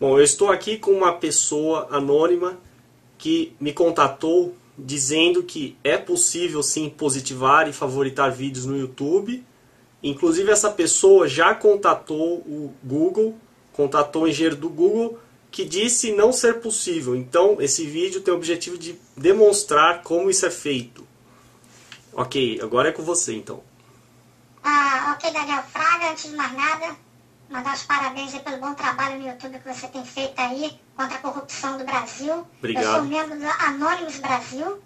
Bom, eu estou aqui com uma pessoa anônima que me contatou dizendo que é possível sim positivar e favoritar vídeos no YouTube. Inclusive essa pessoa já contatou o Google, contatou o engenheiro do Google que disse não ser possível. Então esse vídeo tem o objetivo de demonstrar como isso é feito. Ok, agora é com você então. Ah, ok, Daniel Fraga, antes de mais nada, mandar os parabéns pelo bom trabalho no YouTube que você tem feito aí contra a corrupção do Brasil. Obrigado. Eu sou membro do Anônimos Brasil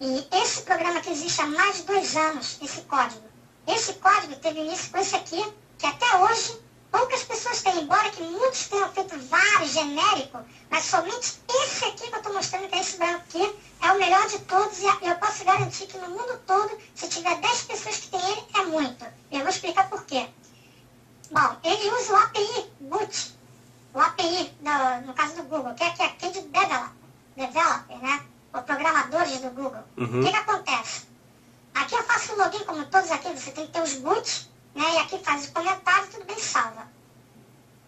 e esse programa que existe há mais de dois anos, esse código. Esse código teve início com esse aqui, que até hoje poucas pessoas têm, embora que muitos tenham feito vários genéricos, mas somente esse aqui que eu estou mostrando, que é esse branco aqui, é o melhor de todos e eu posso garantir que no mundo todo, se tiver 10 pessoas que têm ele, é muito. E eu vou explicar por quê. Bom, ele usa o API boot, o API, no, no caso do Google, que é, que é aquele de developer, developer, né? Os programadores do Google. Uhum. O que, que acontece? Aqui eu faço o login, como todos aqui, você tem que ter os boots, né? E aqui faz os comentários, tudo bem salva.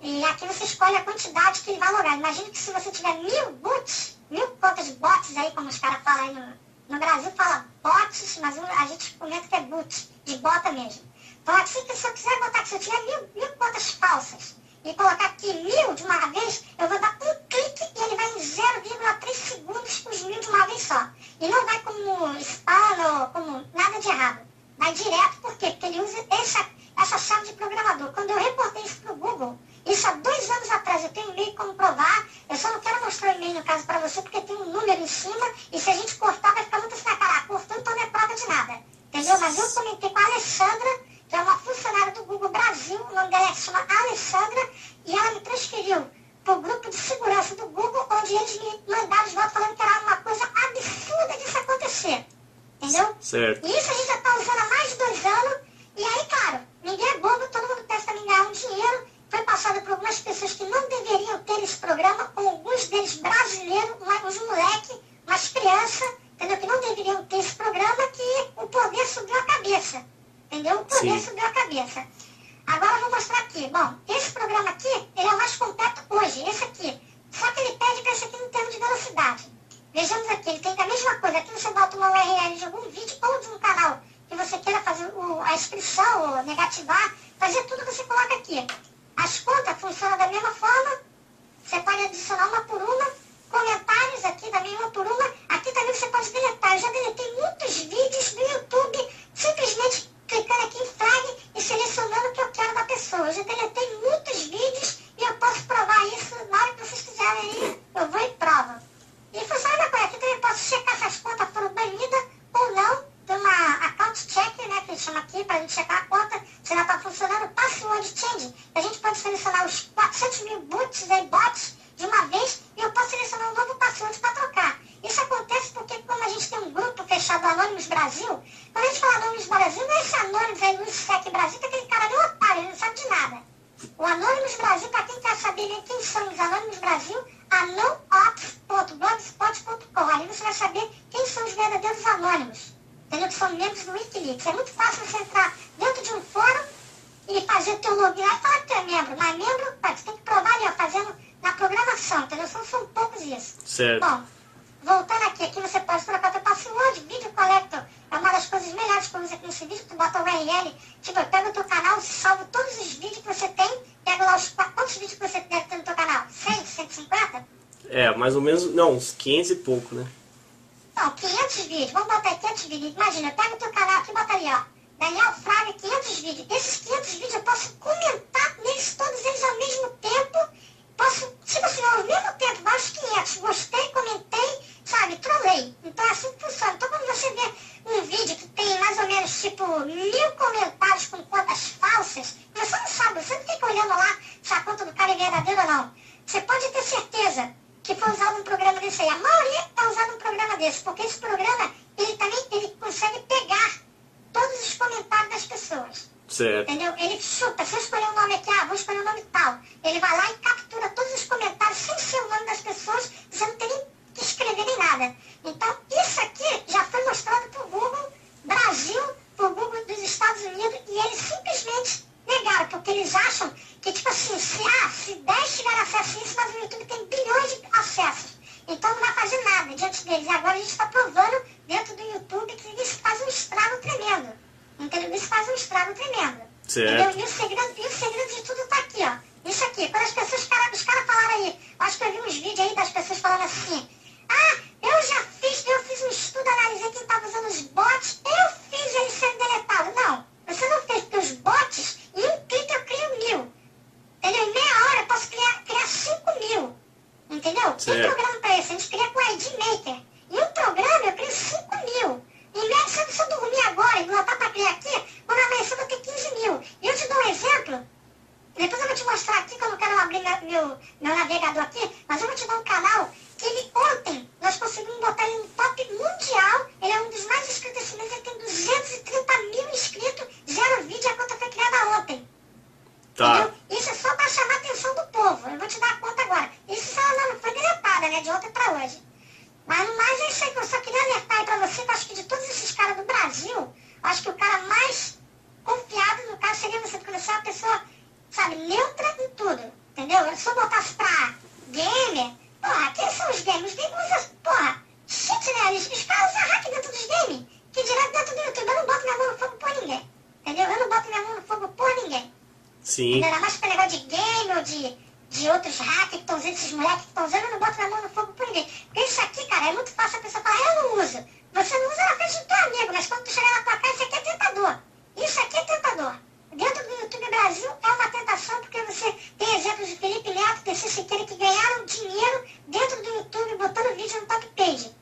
E aqui você escolhe a quantidade que ele vai logar. Imagine que se você tiver mil boots, mil contas bots aí, como os caras falam aí no, no Brasil, fala bots, mas a gente comenta que é boot, de bota mesmo. Assim que se eu quiser botar aqui, se eu tiver mil, mil contas falsas e colocar aqui mil de uma vez, eu vou dar um clique e ele vai em 0,3 segundos os mil de uma vez só. E não vai como spam ou como nada de errado. Vai direto, por quê? Porque ele usa essa, essa chave de programador. Quando eu reportei isso para o Google, isso há dois anos atrás, eu tenho e-mail como provar, eu só não quero mostrar o e-mail no caso para você, porque tem um número em cima, e se a gente cortar, vai ficar muito assim na cara. Ah, cortou, então não é prova de nada. Entendeu? Mas eu comentei com a Alessandra, que é uma funcionária do Google Brasil, o nome dela se chama Alessandra, e ela me transferiu para o grupo de segurança do Google, onde eles me mandaram de volta falando que era uma coisa absurda disso acontecer. Entendeu? Certo. E isso a gente já está usando há mais de dois anos, e aí, claro, ninguém é bobo, todo mundo pensa em ganhar um dinheiro, foi passado por algumas pessoas que não deveriam ter esse programa, alguns deles brasileiros, uns moleques, umas crianças, entendeu? Que não deveriam ter esse programa, que o poder subiu a cabeça. Entendeu? O poder Sim. subiu a cabeça. Agora eu vou mostrar aqui. Bom, esse programa aqui, ele é o mais completo hoje, esse aqui. Só que ele pede para esse aqui em termos de velocidade. Vejamos aqui, ele tem a mesma coisa. Aqui você bota uma URL de algum vídeo ou de um canal que você queira fazer o- a inscrição ou negativar, fazer tudo você coloca aqui. As contas funcionam da mesma forma. Você pode adicionar uma por uma. Comentários aqui também uma por uma. Aqui também você pode deletar. Eu já deletei muitos vídeos do YouTube simplesmente clicando aqui em flag e selecionando o que eu quero da pessoa. Eu já deletei muitos vídeos e eu posso provar isso na hora que vocês quiserem aí. Eu vou e provo. E funciona da coisa. Aqui também posso checar se as contas foram banidas ou não. Tem uma account check, né, que eles chamam aqui, para a gente checar a conta, se ela está funcionando. Password change. A gente pode selecionar os 400 mil boots e bots de uma vez e eu posso selecionar um novo password para trocar. Isso acontece porque como a gente tem um grupo fechado Anônimos Brasil, quando a gente fala Anônimos Brasil, não é esse Anônimos aí, Luiz Sec Brasil, que aquele cara ali é um otário, ele não sabe de nada. O Anônimos Brasil, para quem quer saber né, quem são os Anônimos Brasil, anonops.blogspot.com. Ali você vai saber quem são os verdadeiros anônimos. Entendeu? Que são membros do Wikileaks. É muito fácil você entrar dentro de um fórum e fazer teu login lá e falar que tu é membro. Mas membro, pá, você tem que provar ali, ó, fazendo na programação, entendeu? São, são poucos isso. Certo. Bom, voltando aqui, aqui você pode trocar teu password, vídeo collector. É uma das coisas melhores uso aqui nesse vídeo, tu bota o URL, tipo, eu pego o teu canal, salvo todos os vídeos que você tem, pego lá os quantos vídeos que você deve ter no teu canal? 100, 150? É, mais ou menos, não, uns 500 e pouco, né? Não, 500 vídeos, vamos botar aí 500 vídeos. Imagina, eu pego o teu canal aqui e boto ali, ó. Daniel Fraga, 500 vídeos. Esses 500 vídeos eu posso comentar neles, todos eles ao mesmo tempo. Posso, tipo assim, ao mesmo tempo, vários 500. Gostei, comentei, sabe, trolei. Então é assim que funciona. Então quando você vê um vídeo que tem mais ou menos, tipo, mil comentários com contas falsas, você não sabe, você não fica olhando lá se a conta do cara é verdadeira ou não. Você pode ter certeza que foi usado um programa desse aí. A maioria está usando um programa desse, porque esse programa, ele também ele consegue pegar todos os comentários das pessoas. Certo. Entendeu? Ele chuta, se eu escolher um nome aqui, ah, vou escolher um nome tal. Ele vai lá e captura todos os comentários sem ser o nome das pessoas, você não tem nem que escrever nem nada. Então, isso aqui já foi mostrado para o Google Brasil, para o Google dos Unidos, e eles simplesmente negaram, porque eles acham que, tipo assim, se, ah, se 10 tiver acesso a isso, mas o Então não vai fazer nada diante deles. E agora a gente está provando dentro do YouTube que isso faz um estrago tremendo. Entendeu? Isso faz um estrago tremendo. Certo. E, o segredo, e o segredo de tudo está aqui, ó. Isso aqui, quando as pessoas, cara, os caras falaram aí, acho que eu vi uns vídeos aí das pessoas falando assim, ah, eu já fiz, eu fiz um estudo, analisei quem estava usando os bots, eu fiz ele sendo deletado. Não, você não fez, porque os bots, em um clique eu crio mil. Entendeu? Em meia hora eu posso criar, criar cinco mil. Entendeu? Tem programa para isso, a gente cria com ID Maker. Em um programa eu crio cinco mil. Em média, se eu dormir agora e botar para criar aqui, quando amanhecer eu vou ter 15 mil. E eu te dou um exemplo, depois eu vou te mostrar aqui, que eu não quero abrir meu, meu navegador aqui, mas eu vou te dar um canal que ele ontem, nós conseguimos botar ele no top mundial, ele é um dos mais inscritos esse mês, ele tem 230 mil inscritos, zero vídeo, a conta foi criada ontem. Tá. Entendeu? Isso é só para chamar a atenção do povo, eu vou te dar a conta agora. Isso só não foi deletada, né, de ontem para hoje. Mas no mais é isso aí que eu só queria alertar aí para você, que acho que de todos esses caras do Brasil, acho que o cara mais confiado no caso seria você, porque você é uma pessoa, sabe, neutra em tudo, entendeu? Se eu botasse pra gamer, porra, quem são os games? Os games usam, porra, shit, né? Os, os caras usam hack dentro dos games, que direto dentro do YouTube. Eu não boto minha mão no fogo por ninguém, entendeu? Eu não boto minha mão no fogo por ninguém. Sim. Entendeu? Ainda mais pra negócio de game ou de, de outros hackers que estão usando, esses moleques que estão usando, eu não boto minha mão no fogo por ninguém. Porque isso aqui, cara, é muito fácil a pessoa falar, eu não uso. Você não usa na frente do teu amigo, mas quando tu chegar na tua casa, isso aqui é tentador. Isso aqui é tentador. Dentro do YouTube Brasil é uma tentação porque você tem exemplos de Felipe Neto, PC Siqueira que ganharam dinheiro dentro do YouTube botando vídeo no top page.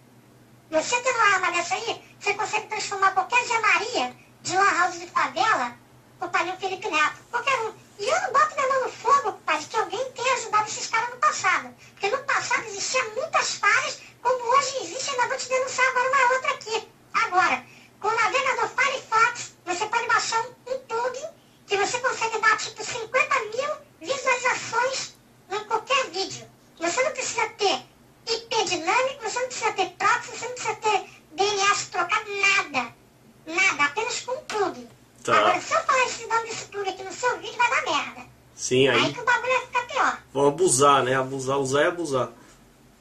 Você tendo uma arma dessa aí, você consegue transformar qualquer Zé Maria de lan house de favela o padrinho Felipe Neto. Qualquer um. E eu não boto minha mão no fogo, pai, que alguém tenha ajudado esses caras no passado. Porque no passado existiam muitas falhas, como hoje existe, ainda vou te denunciar agora uma outra aqui. Agora, com o navegador Firefox, você pode baixar um, um plugin que você consegue dar tipo 50 mil visualizações em qualquer vídeo. Você não precisa ter IP dinâmico, você não precisa ter proxy, você não precisa ter DNS trocado, nada. Nada, apenas com um plugin. Tá. Agora, se eu falar esse nome desse plugin aqui no seu vídeo, vai dar merda. Sim, Aí aí que o bagulho vai ficar pior. vão abusar, né? Abusar, usar.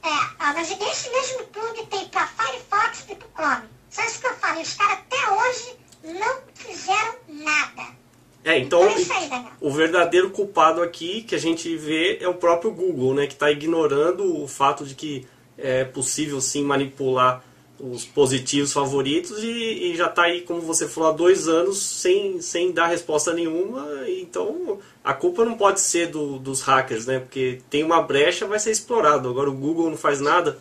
É, mas esse mesmo plugin tem pra Firefox e pro Chrome. Só isso que eu falo. E os caras até hoje não fizeram nada. É, então Então é aí, o verdadeiro culpado aqui que a gente vê é o próprio Google, né? Que está ignorando o fato de que é possível sim manipular os positivos favoritos e, e já está aí, como você falou, há dois anos sem, sem dar resposta nenhuma. Então a culpa não pode ser do, dos hackers, né? Porque tem uma brecha, vai ser explorado. Agora o Google não faz nada.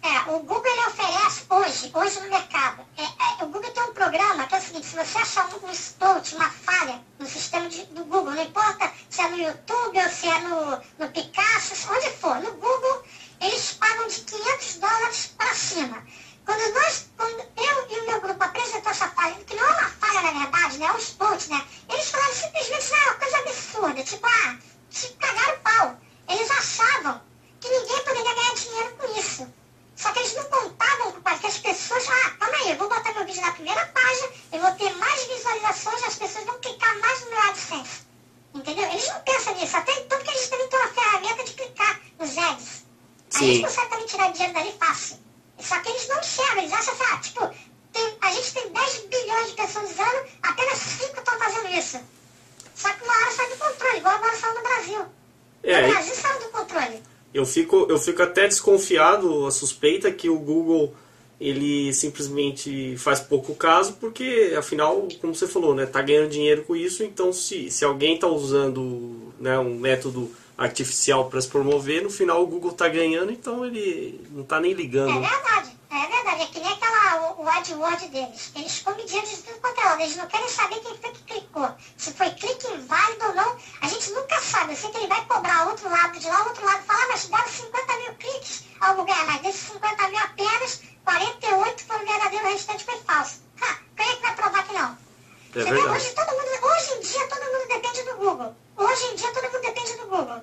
É, o Google ele oferece hoje, hoje no mercado. É, é, o Google tem um programa que é o seguinte, se você achar um, um exploit, uma falha no sistema de- do Google, não importa se é no YouTube ou se é no, no Picasso, onde for, no Google, eles pagam de 500 dólares para cima. Quando nós, quando eu e o meu grupo apresentou essa falha, que não é uma falha na verdade, né, é um exploit, né, eles falaram simplesmente, não, é uma coisa absurda, tipo, ah, se cagaram o pau. Eles achavam que ninguém poderia ganhar dinheiro com isso. Só que eles não contavam com que as pessoas, ah, calma aí, eu vou botar meu vídeo na primeira página, eu vou ter mais visualizações, as pessoas vão clicar mais no meu AdSense. Entendeu? Eles não pensam nisso, até então porque eles também têm uma ferramenta de clicar nos ads. Sim. eles conseguem também tirar dinheiro dali fácil. Só que eles não enxergam, eles acham assim, ah, tipo, tem- a gente tem 10 bilhões de pessoas usando, apenas 5 estão fazendo isso. Só que uma hora sai do controle, igual agora saiu no Brasil. É, no Brasil saiu do controle. Eu fico, eu fico até desconfiado, a suspeita que o Google ele simplesmente faz pouco caso, porque afinal, como você falou, né, tá ganhando dinheiro com isso, então se, se alguém está usando né, um método artificial para se promover, no final o Google está ganhando, então ele não está nem É ligando. verdade, é verdade. É que nem aquela, o, o AdWord deles. Eles comem dinheiro de tudo quanto é lado. Eles não querem saber quem foi que clicou. Se foi clique inválido ou não, a gente nunca sabe. Eu sei que ele vai cobrar outro lado de lá, outro lado falar, mas deram 50 mil cliques ao Google. Mas desses 50 mil apenas, 48 foram verdadeiros, o restante foi falso. Ha, quem é que vai provar que não? É Entendeu? verdade. Hoje, todo mundo, hoje em dia todo mundo depende do Google. Hoje em dia todo mundo depende do Google.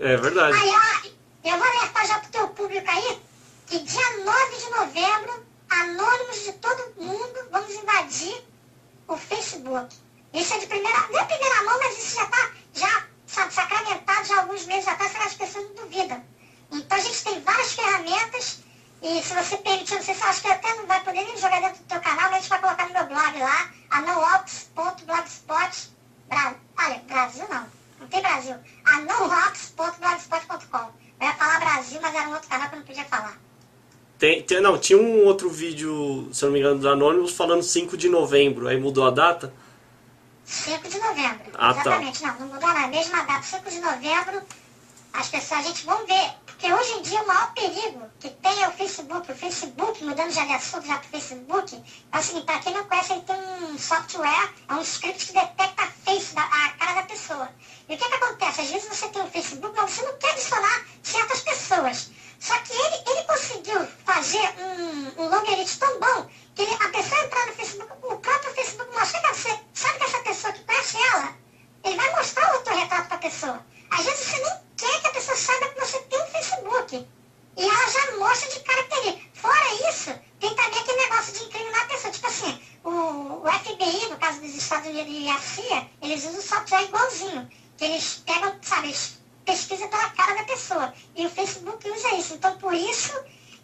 É verdade. Aí, ó, eu vou alertar já pro teu público aí que dia 9 de novembro, anônimos de todo mundo, vamos invadir o Facebook. Isso é de primeira, não é primeira mão, mas isso já está já, sabe, sacramentado já há alguns meses atrás, será que as pessoas não duvidam. Então a gente tem várias E se você permitir, não sei se acho que até não vai poder nem jogar dentro do teu canal, mas a gente vai colocar no meu blog lá, anãox.blogspot. Bra... Olha, Brasil não. Não tem Brasil. anãox.blogspot.com. Eu ia falar Brasil, mas era um outro canal que eu não podia falar. Tem, tem, não, tinha um outro vídeo, se eu não me engano, do Anônimos falando 5 de novembro, aí mudou a data? 5 de novembro. Ah, tá. Exatamente, não, não mudou na mesma data, 5 de novembro, as pessoas, a gente vão ver, porque hoje em dia o maior perigo que tem é o Facebook. O Facebook, mudando já de assunto já pro Facebook, é o seguinte, para quem não conhece, ele tem um software, é um script que detecta a face, da, a cara da pessoa. E o que que acontece? Às vezes você tem o Facebook, mas você não quer adicionar certas pessoas. Só que ele, ele conseguiu fazer um, um logaritmo tão bom que ele, a pessoa entrar no Facebook, o próprio Facebook mostra que você sabe que essa pessoa que conhece ela, ele vai mostrar o outro retrato para a pessoa. Às vezes você nem quer que a pessoa saiba que você tem um Facebook. E ela já mostra de cara tem. Fora isso, tem também aquele negócio de incriminar a pessoa. Tipo assim, o, o FBI, no caso dos Estados Unidos e a CIA, eles usam software igualzinho. Que eles pegam, sabe, eles pesquisam pela cara da pessoa. E o Facebook usa isso. Então, por isso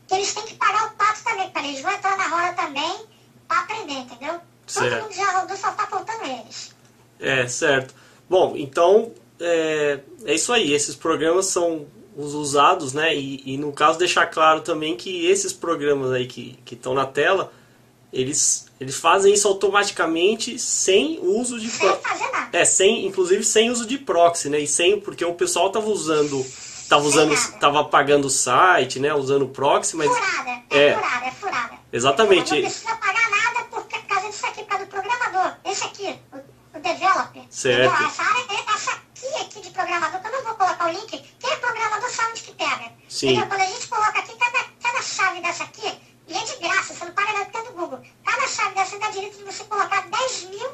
que eles têm que pagar o pato também. Para eles vão entrar na roda também para aprender, entendeu? Certo. Todo mundo já rodou, só tá faltando eles. É, certo. Bom, então é, é isso aí. Esses programas são os usados, né? E, e no caso deixar claro também que esses programas aí que estão na tela, eles, eles fazem isso automaticamente sem uso de Sem fazer nada. é sem inclusive sem uso de proxy, né? E sem porque o pessoal tava usando tava usando tava apagando o site, né? Usando proxy, mas Furada, é, é. furada, é furada. Exatamente. Não precisa pagar nada por ca- causa disso aqui, por causa do programador. Esse aqui, o, o developer. Certo. Entendeu? Essa área, essa aqui, aqui de programador, que eu não vou colocar o link, quem é programador sabe onde que pega. Sim. Entendeu? Quando a gente coloca aqui, cada, cada chave dessa aqui, e é de graça, você não paga nada até do Google. Cada chave dessa dá direito de você colocar 10 mil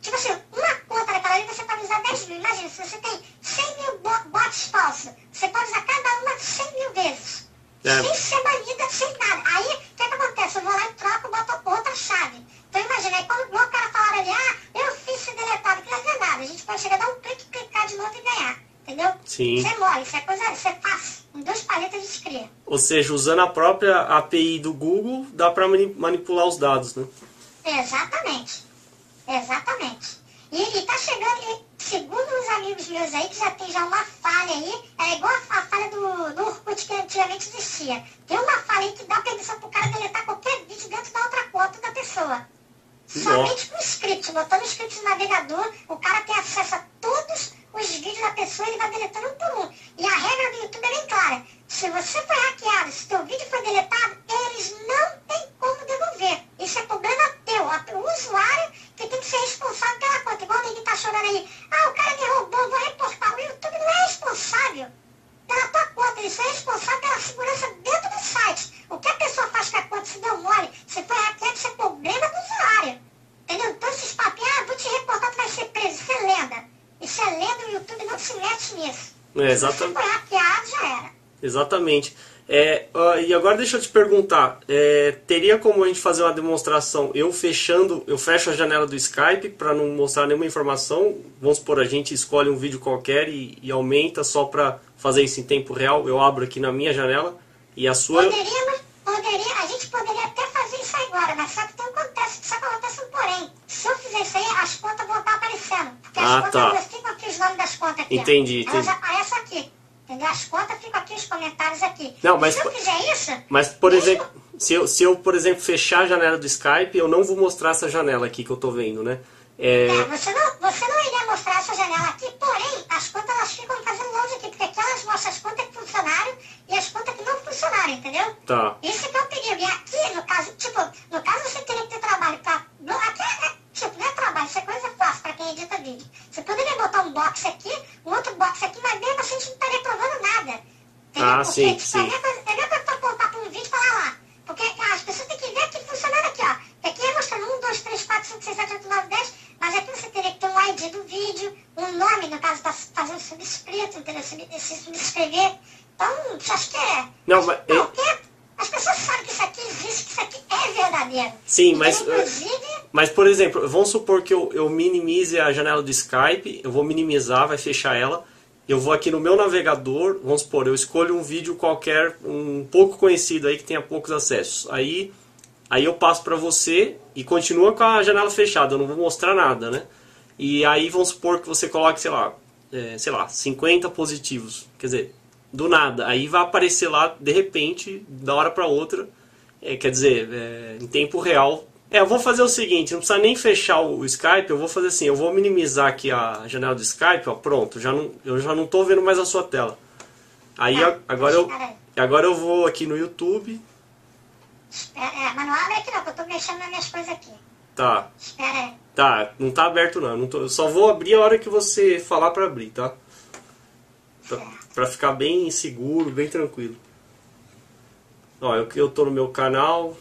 Tipo assim, uma conta daquela ali você pode usar 10 mil. Imagina, se você tem 100 mil bo- bots falsos, você pode usar cada uma 100 mil vezes. É. Sem ser banida, sem nada. Aí, o que, que acontece? Eu vou lá e troco, boto outra chave. Então imagina, aí quando o cara falar ali, ah, eu fiz ser deletado, que não é nada. A gente pode chegar, dar um clique, clicar de novo e ganhar. Entendeu? Sim. Isso é mole, isso é coisa, isso é fácil. Em dois palitos a gente cria. ou seja, usando a própria API do Google, dá para manipular os dados, né? Exatamente. Exatamente. E, e tá chegando, e, segundo os amigos meus aí, que já tem já uma falha aí, é igual a, a falha do, do Orkut que antigamente existia. Tem uma falha aí que dá permissão pro cara deletar qualquer vídeo dentro da outra conta da pessoa. Somente com script, botando o script no navegador, o cara tem acesso a todos os vídeos da pessoa e ele vai deletando um por um. E a regra do YouTube é bem clara. Se você foi hackeado, se teu vídeo foi deletado, eles não têm como devolver. Isso é problema teu. A- O usuário que tem que ser responsável pela conta. Igual ninguém tá chorando aí. Ah, o cara me roubou, vou reportar. O YouTube não é responsável pela tua conta. Ele só é responsável pela segurança dentro do site. O que a pessoa faz com a conta se deu mole, se foi hackeado, isso é problema do usuário. Entendeu? Então esses papinhos, ah, vou te reportar, tu vai ser preso. Isso é lenda. Isso é lenda, o YouTube não se mete nisso. É, Se exatamente. foi hackeado, já era. Exatamente. É, ó, e agora deixa eu te perguntar, é, teria como a gente fazer uma demonstração? Eu fechando, eu fecho a janela do Skype para não mostrar nenhuma informação. Vamos supor, a gente escolhe um vídeo qualquer e, e aumenta só para fazer isso em tempo real. Eu abro aqui na minha janela e a sua. Poderíamos, poderia, a gente poderia até fazer isso agora, mas só que tem um acontece, só que acontece um porém. Se eu fizer isso aí, as contas vão estar aparecendo. Porque as Ah, contas tá. Nomes das contas aqui. ó. Entendi, Elas entendi. aparecem aqui. Entendeu? As contas ficam aqui, os comentários aqui. Não, mas se eu fizer isso, Mas, por exemplo, se eu, se eu, por exemplo, fechar a janela do Skype, eu não vou mostrar essa janela aqui que eu tô vendo, né? É, É, você, não, você não iria mostrar essa janela aqui, porém, as contas elas ficam fazendo load aqui, porque aqui elas mostram as contas que funcionaram e as contas que não funcionaram, entendeu? tá. Isso que é o perigo. E aqui, no caso, tipo, no caso você teria que ter trabalho pra. Aqui tipo, não é trabalho, isso é coisa fácil pra quem edita vídeo. Você poderia botar um box aqui, um outro box aqui, mas mesmo assim a gente não estaria provando nada. Entendeu? Ah, Porque, sim, tipo, sim. É a mesma coisa- é mesma pra apontar pra um vídeo e falar lá. Porque as pessoas têm que ver aqui funcionando aqui, ó. Porque aqui é mostrando 1, 2, 3, 4, 5, 6, 7, 8, 9, 10. Mas aqui você teria que ter um ID do vídeo, um nome, no caso, tá fazendo subscrito, entendeu? Se subscrever. Então, acho que é. Não, mas eu- Qualquer- As pessoas sabem que isso aqui existe, que isso aqui é verdadeiro. Sim, mas, Então, eh, Inclusive, Mas, por exemplo, vamos supor que eu, eu minimize a janela do Skype, eu vou minimizar, vai fechar ela, eu vou aqui no meu navegador, vamos supor, eu escolho um vídeo qualquer, um pouco conhecido aí que tenha poucos acessos. Aí, aí eu passo para você e continua com a janela fechada, eu não vou mostrar nada, né? E aí vamos supor que você coloque, sei lá, é, sei lá, 50 positivos. Quer dizer, do nada. Aí vai aparecer lá, de repente, da hora para outra. É, quer dizer, é, em tempo real. É, eu vou fazer o seguinte, não precisa nem fechar o, Skype, eu vou fazer assim, eu vou minimizar aqui a janela do Skype, ó, pronto, já não, eu já não estou vendo mais a sua tela. Aí ah, agora eu, agora eu vou aqui no YouTube. É, é, mas não abre aqui não, que eu estou mexendo nas minhas coisas aqui. Tá. Espera aí. Tá, não tá aberto não, não tô, eu só vou abrir a hora que você falar para abrir, tá? Pra, pra ficar bem seguro, bem tranquilo. Ó, eu, eu tô no meu canal,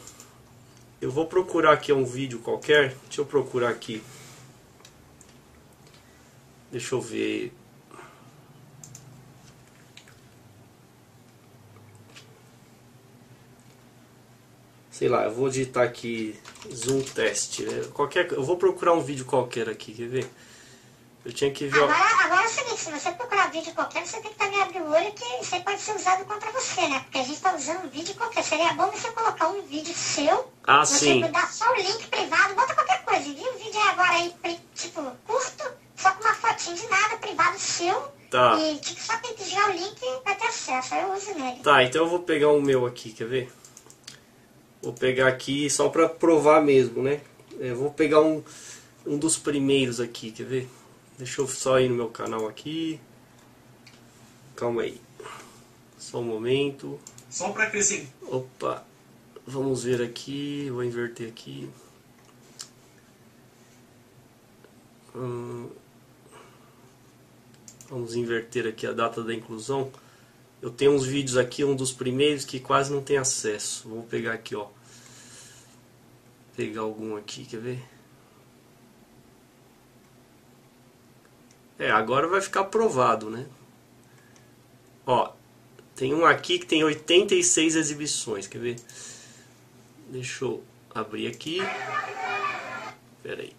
eu vou procurar aqui um vídeo qualquer. Deixa eu procurar aqui. Deixa eu ver. Sei lá, eu vou digitar aqui zoom test. Né? Qualquer, eu vou procurar um vídeo qualquer aqui, quer ver? Eu tinha que ver. Agora, agora é o seguinte, se você procurar vídeo qualquer, você tem que também abrir o olho que isso aí pode ser usado contra você, né? Porque a gente está usando um vídeo qualquer. Seria bom você colocar um vídeo seu, ah, você sim. dar só o link privado, bota qualquer coisa. Envia um vídeo agora aí, tipo, curto, só com uma fotinha de nada, privado seu. Tá. E tipo, só tem que jogar o link vai ter acesso. Aí eu uso nele. Tá, então eu vou pegar o meu aqui, quer ver? Vou pegar aqui só pra provar mesmo, né? Eu vou pegar um, um dos primeiros aqui, quer ver? Deixa eu só ir no meu canal aqui. Calma aí. Só um momento. Só para crescer. Opa. Vamos ver aqui. Vou inverter aqui. Hum, vamos inverter aqui a data da inclusão. Eu tenho uns vídeos aqui, um dos primeiros que quase não tem acesso. Vou pegar aqui, ó. Pegar algum aqui, quer ver? É, agora vai ficar provado, né? Ó, tem um aqui que tem 86 exibições, quer ver? Deixa eu abrir aqui. Pera aí.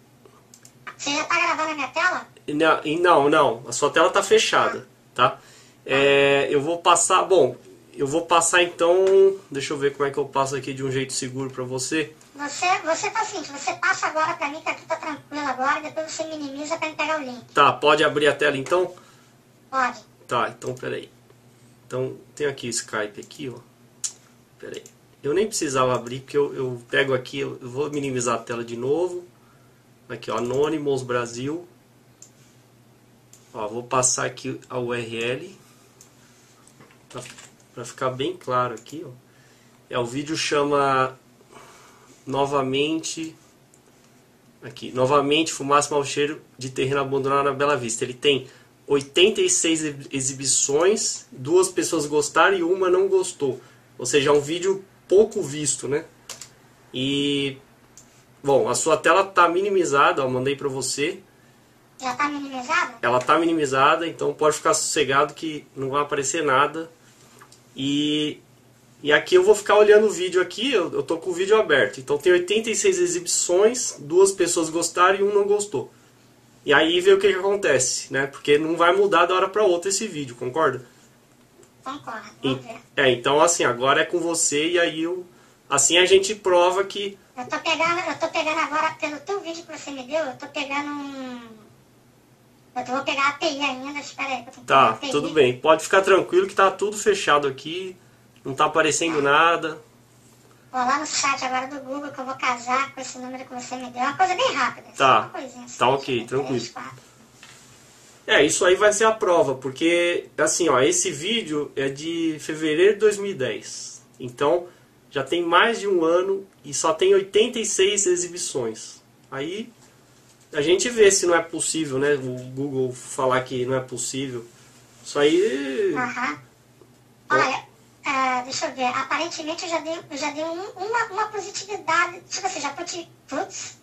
Você já tá gravando a minha tela? Não, não, não. A sua tela tá fechada, tá? É, eu vou passar, bom, eu vou passar então, deixa eu ver como é que eu passo aqui de um jeito seguro para você. Você, você tá assim, você passa agora pra mim, que aqui tá tranquilo agora, depois você minimiza pra me pegar o link. Tá, pode abrir a tela então? Pode. Tá, então peraí. Então tem aqui o Skype aqui, ó. Peraí. Eu nem precisava abrir, porque eu, eu pego aqui, eu, eu vou minimizar a tela de novo. Aqui, ó, Anonymous Brasil. Ó, vou passar aqui a URL. Pra, pra ficar bem claro aqui, ó. É, o vídeo chama novamente aqui, novamente fumaça mau cheiro de terreno abandonado na Bela Vista. Ele tem 86 exibições, duas pessoas gostaram e uma não gostou. Ou seja, é um vídeo pouco visto, né? E bom, a sua tela está minimizada, eu mandei para você. Já está minimizada? Ela está minimizada, então pode ficar sossegado que não vai aparecer nada. E e aqui eu vou ficar olhando o vídeo aqui, eu, eu tô com o vídeo aberto. Então tem 86 exibições, duas pessoas gostaram e um não gostou. E aí vê o que, que acontece, né? Porque não vai mudar da hora para outra esse vídeo, concorda? Concordo. E, é, então assim, agora é com você e aí eu, assim a gente prova que... Eu tô pegando, eu tô pegando agora, pelo teu vídeo que você me deu, eu tô pegando um... Eu vou pegar a API ainda, espera aí. Tá, tudo bem. Pode ficar tranquilo que tá tudo fechado aqui. Não tá aparecendo nada. Vou lá no chat agora do Google que eu vou casar com esse número que você me deu. É uma coisa bem rápida. Tá. Assim, tá ok, tranquilo. é, isso aí vai ser a prova, porque assim, ó, esse vídeo é de fevereiro de 2010. Então, já tem mais de um ano e só tem 86 exibições. Aí a gente vê se não é possível, né? O Google falar que não é possível. Isso aí. Aham. Olha, ah, deixa eu ver, aparentemente eu já dei, eu já dei um, uma, uma positividade, tipo assim, já putz, putz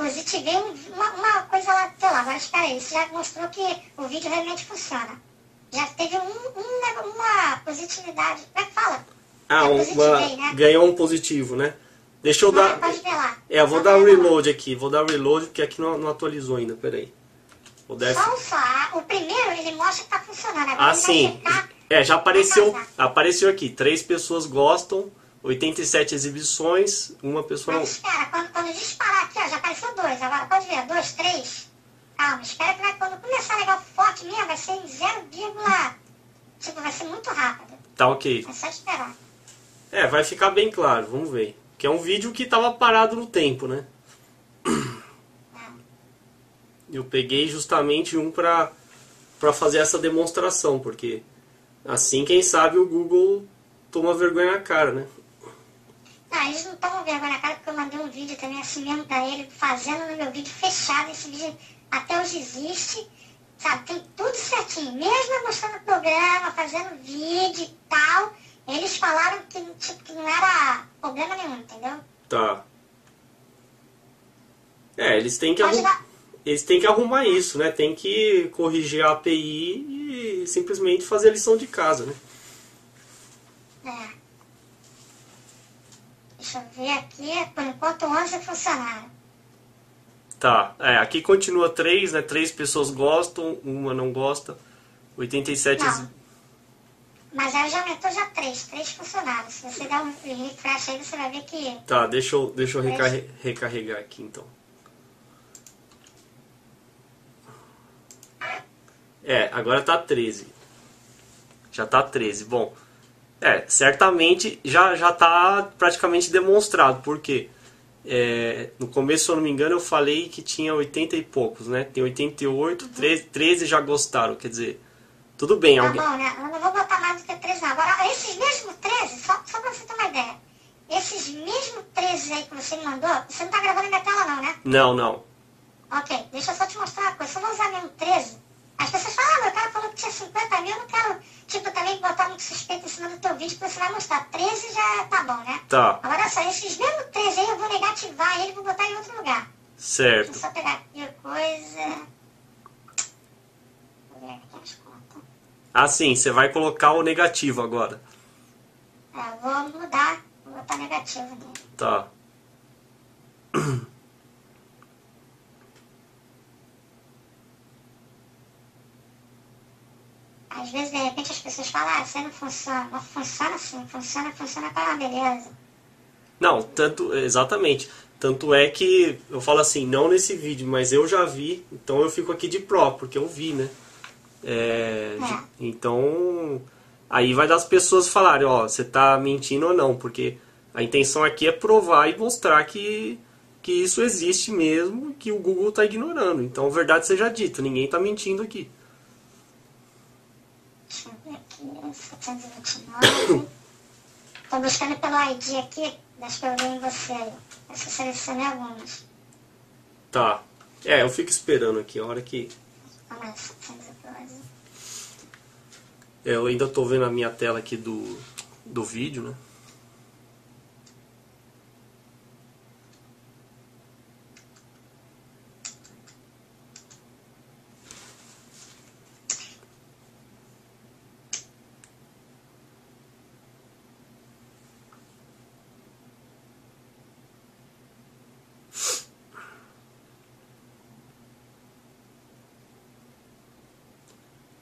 positivei uma, uma coisa lá, sei lá, agora espera aí, isso já mostrou que o vídeo realmente funciona. Já teve um, um uma positividade, como é que fala? Ah, uma, né? ganhou um positivo, né? Deixa eu dar. Pode ver lá. É, eu vou dar um reload aqui, vou dar um reload porque aqui não, não atualizou ainda, peraí. Ou deve... Só O primeiro ele mostra que tá funcionando. Agora Ah, ele vai sim. checar. É, já apareceu, apareceu aqui. Três pessoas gostam, 87 exibições, uma pessoa não. Mas espera, quando, quando disparar aqui, ó, já apareceu dois. Agora pode ver, dois, três. Calma, espera que vai, quando começar a legal forte mesmo, vai ser em 0, tipo, vai ser muito rápido. Tá ok. É só esperar. É, vai ficar bem claro, vamos ver. Que é um vídeo que tava parado no tempo, né? Eu peguei justamente um pra, pra fazer essa demonstração, porque assim, quem sabe, o Google toma vergonha na cara, né? Ah, eles não tomam vergonha na cara porque eu mandei um vídeo também assim mesmo pra ele, fazendo no meu vídeo fechado. Esse vídeo até hoje existe, sabe? Tem tudo certinho. Mesmo mostrando o programa, fazendo vídeo e tal, eles falaram que, tipo, que não era problema nenhum, entendeu? Tá. É, eles têm que Pode dar. Eles têm que arrumar isso, né? Tem que corrigir a API e simplesmente fazer a lição de casa, né? É. Deixa eu ver aqui, por enquanto 11 funcionaram. Tá, é, aqui continua três, né? Três pessoas gostam, uma não gosta. 87 Não. Mas aí já aumentou já 3, 3 funcionaram. Se você der um refresh aí, você vai ver que Tá, deixa eu, deixa eu recarre- recarregar aqui então. É, agora tá 13. Já tá 13. Bom, é, certamente já, já tá praticamente demonstrado, porque é, no começo, se eu não me engano, eu falei que tinha 80 e poucos, né? Tem 88, 13, 13 já gostaram, quer dizer, tudo bem, Tá alguém. bom, né? Eu não vou botar mais do que 13 não. Agora, esses mesmos 13, só, só pra você ter uma ideia. Esses mesmos 13 aí que você me mandou, você não tá gravando na minha tela não, né? Não, não. Ok, deixa eu só te mostrar uma coisa. Se eu vou usar mesmo 13, as pessoas falam, ah, meu cara falou que tinha 50 mil, eu não quero, tipo, também botar muito suspeito em cima do teu vídeo, porque você vai mostrar. 13 já tá bom, né? Tá, Agora só, esses mesmos 13 aí eu vou negativar ele e vou botar em outro lugar. Deixa eu certo. só pegar aqui a coisa. Vou ver aqui as contas. Ah, sim, você vai colocar o negativo agora. É, vou mudar, vou botar negativo nele. Tá. Às vezes, de repente, as pessoas falam, ah, isso aí não funciona. Não funciona assim, funciona, funciona, tá, beleza. Não, tanto, exatamente. Tanto é que eu falo assim, não nesse vídeo, mas eu já vi, então eu fico aqui de pró, porque eu vi, né? É, É. então, aí vai das pessoas falarem, ó, você tá mentindo ou não, porque a intenção aqui é provar e mostrar que, que isso existe mesmo, que o Google tá ignorando. Então, a verdade seja dita, ninguém tá mentindo aqui. Deixa eu ver aqui, 729. Tô buscando pelo ID aqui, das que eu vi em você aí. Eu só selecionei algumas. Tá. É, eu fico esperando aqui, a hora que Vamos lá, 712. É, Eu ainda tô vendo a minha tela aqui do, do vídeo, né?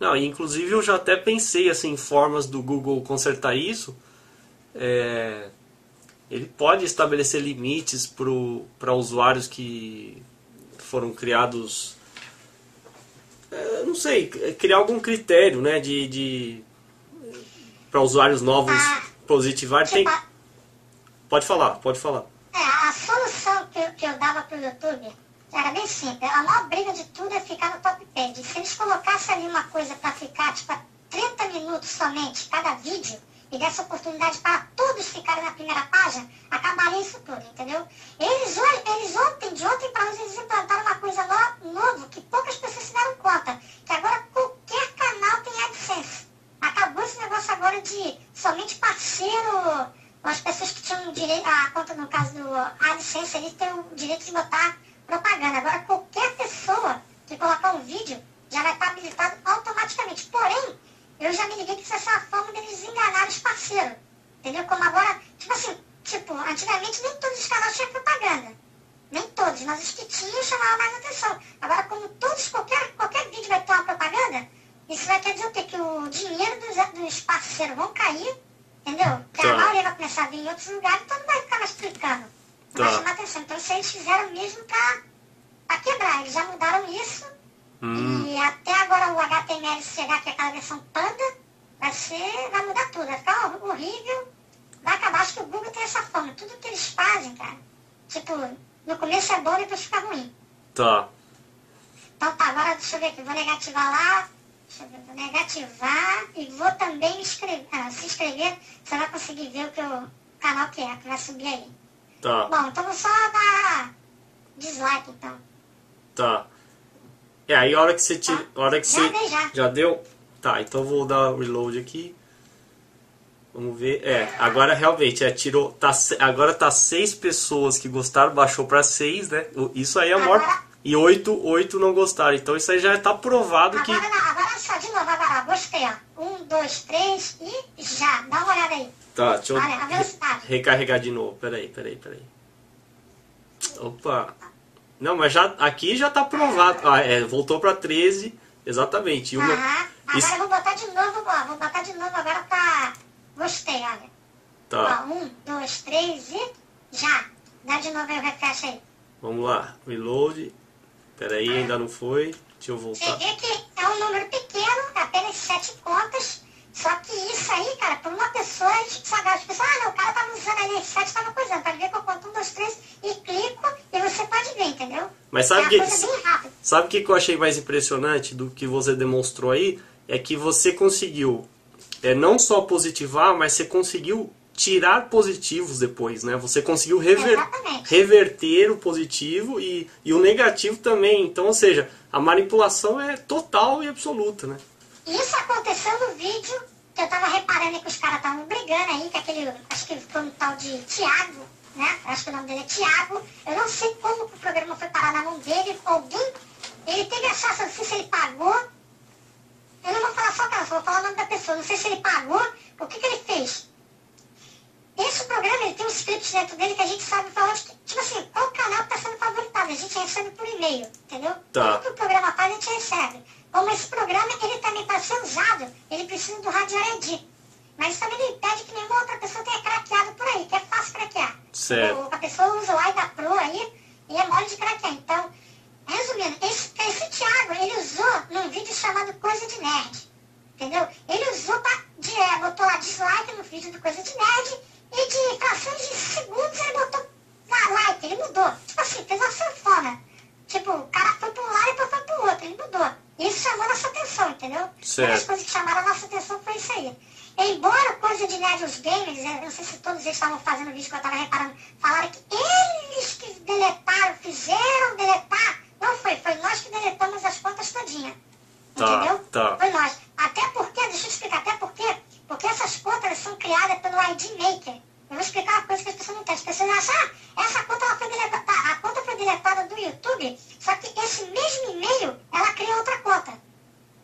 Não, inclusive eu já até pensei assim, em formas do Google consertar isso. É, ele pode estabelecer limites para usuários que foram criados. é, não sei, criar algum critério né, de, de para usuários novos Ah, positivarem. Tem, pode falar, pode falar. É, a solução que eu, que eu dava pro YouTube era bem simples. A maior briga de tudo é ficar no top page. Se eles colocassem ali uma coisa para ficar, tipo, a 30 minutos somente cada vídeo, e desse oportunidade para todos ficarem na primeira página, acabaria isso tudo, entendeu? Eles, eles ontem, de ontem para hoje, eles implantaram uma coisa no, novo que poucas pessoas se deram conta, que agora qualquer canal tem AdSense. Acabou esse negócio agora de somente parceiro, as pessoas que tinham direito, a conta no caso do AdSense, eles têm o direito de botar propaganda. Agora qualquer pessoa que colocar um vídeo já vai estar habilitado automaticamente. Porém, eu já me liguei que isso é uma forma deles enganarem os parceiros. Entendeu? Como agora, tipo assim, tipo, antigamente nem todos os canais tinham propaganda. Nem todos, mas os que tinham chamavam mais atenção. Agora, como todos, qualquer, qualquer vídeo vai ter uma propaganda, isso vai quer dizer o quê? Que o dinheiro dos, dos parceiros vão cair, entendeu? Tá. a maioria vai começar a vir em outros lugares, então não vai ficar mais clicando. Tá. chamar atenção. Então isso eles fizeram mesmo pra, pra quebrar. Eles já mudaram isso. Hum, E até agora o HTML-CH, que é aquela versão panda, vai ser. vai mudar tudo, vai ficar hor- horrível. Vai acabar, acho que o Google tem essa fama. Tudo que eles fazem, cara, tipo, no começo é bom, depois fica ruim. tá. Então tá, agora deixa eu ver aqui, vou negativar lá. Deixa eu ver, vou negativar e vou também inscrever, ah, se inscrever, você vai conseguir ver o que o canal que é, que vai subir aí. Tá, Bom, então vou só dar dislike então. tá. É, aí a hora que você tira. A hora que Já você. dei, já. Já deu? Tá, então vou dar reload aqui. Vamos ver. É, agora realmente, é, tirou. Tá, agora tá seis pessoas que gostaram, baixou pra seis, né? Isso aí é. Agora- E oito, oito não gostaram. Então isso aí já tá provado que. Agora não, agora só de novo, agora, gostei, ó. Um, dois, três e já. Dá uma olhada aí. Tá, deixa eu recarregar de novo. Peraí, peraí, peraí. Opa. Não, mas já aqui já tá provado. Ah, é, voltou pra 13. Exatamente. Uma- Aham. Agora isso- eu vou botar de novo, ó. Vou botar de novo agora pra. Gostei, olha. Tá, Ó, um, dois, três e já. Dá de novo aí o refresh aí. vamos lá. Reload. Peraí, ainda não foi. Deixa eu Você voltar. vê que é um número pequeno, apenas sete contas. Só que isso aí, cara, por uma pessoa, a gente sabe, as pessoas, ah, não, o cara tava usando ali, sete tava coisando. Pode ver que eu conto um, dois, três e clico e você pode ver, entendeu? Mas sabe é que- coisa bem rápida. Sabe o que que eu achei mais impressionante do que você demonstrou aí? É que você conseguiu é, não só positivar, mas você conseguiu tirar positivos depois, né? Você conseguiu rever- reverter o positivo e, e o negativo também. Então, ou seja, a manipulação é total e absoluta, né? Isso aconteceu no vídeo que eu tava reparando que os caras estavam brigando aí, com aquele, acho que foi um tal de Tiago, né? Acho que o nome dele é Tiago. Eu não sei como que o programa foi parar na mão dele. Alguém, ele teve acesso, não sei se ele pagou. Eu não vou falar só cara, só vou falar o nome da pessoa. Não sei se ele pagou. O que, que ele fez? Esse programa, ele tem um script dentro dele que a gente sabe falar, de, tipo assim, qual canal está sendo favoritado. A gente recebe por e-mail, entendeu? Tá. Tudo que o programa faz, a gente recebe. Como esse programa, ele também para ser usado, ele precisa do Radio ID. Mas isso também não impede que nenhuma outra pessoa tenha craqueado por aí, que é fácil craquear. Certo. A pessoa usa o AIDA Pro aí e é mole de craquear. Então, resumindo, esse, esse Thiago, ele usou num vídeo chamado Coisa de Nerd. Entendeu? Ele usou pra, de, é, botou lá dislike no vídeo do Coisa de Nerd e de frações de segundos ele botou lá, like, ele mudou. Tipo assim, fez uma sanfona. Tipo, o cara foi pra um lado e depois foi pro outro, ele mudou. Isso chamou nossa atenção, entendeu? Certo. Uma das coisas que chamaram a nossa atenção foi isso aí. Embora coisa de nerd os gamers, eu não sei se todos eles estavam fazendo vídeo que eu tava reparando, falaram que eles que deletaram, fizeram deletar. Não foi, foi nós que deletamos as contas todinha. Tá, Entendeu? tá. Foi nós. Até porque, deixa eu explicar, até porque, porque essas contas são criadas pelo ID Maker. Eu vou explicar uma coisa que as pessoas não entendem. As pessoas acham, ah, essa conta ela foi deletada, a conta foi deletada do YouTube, só que esse mesmo e-mail, ela cria outra conta.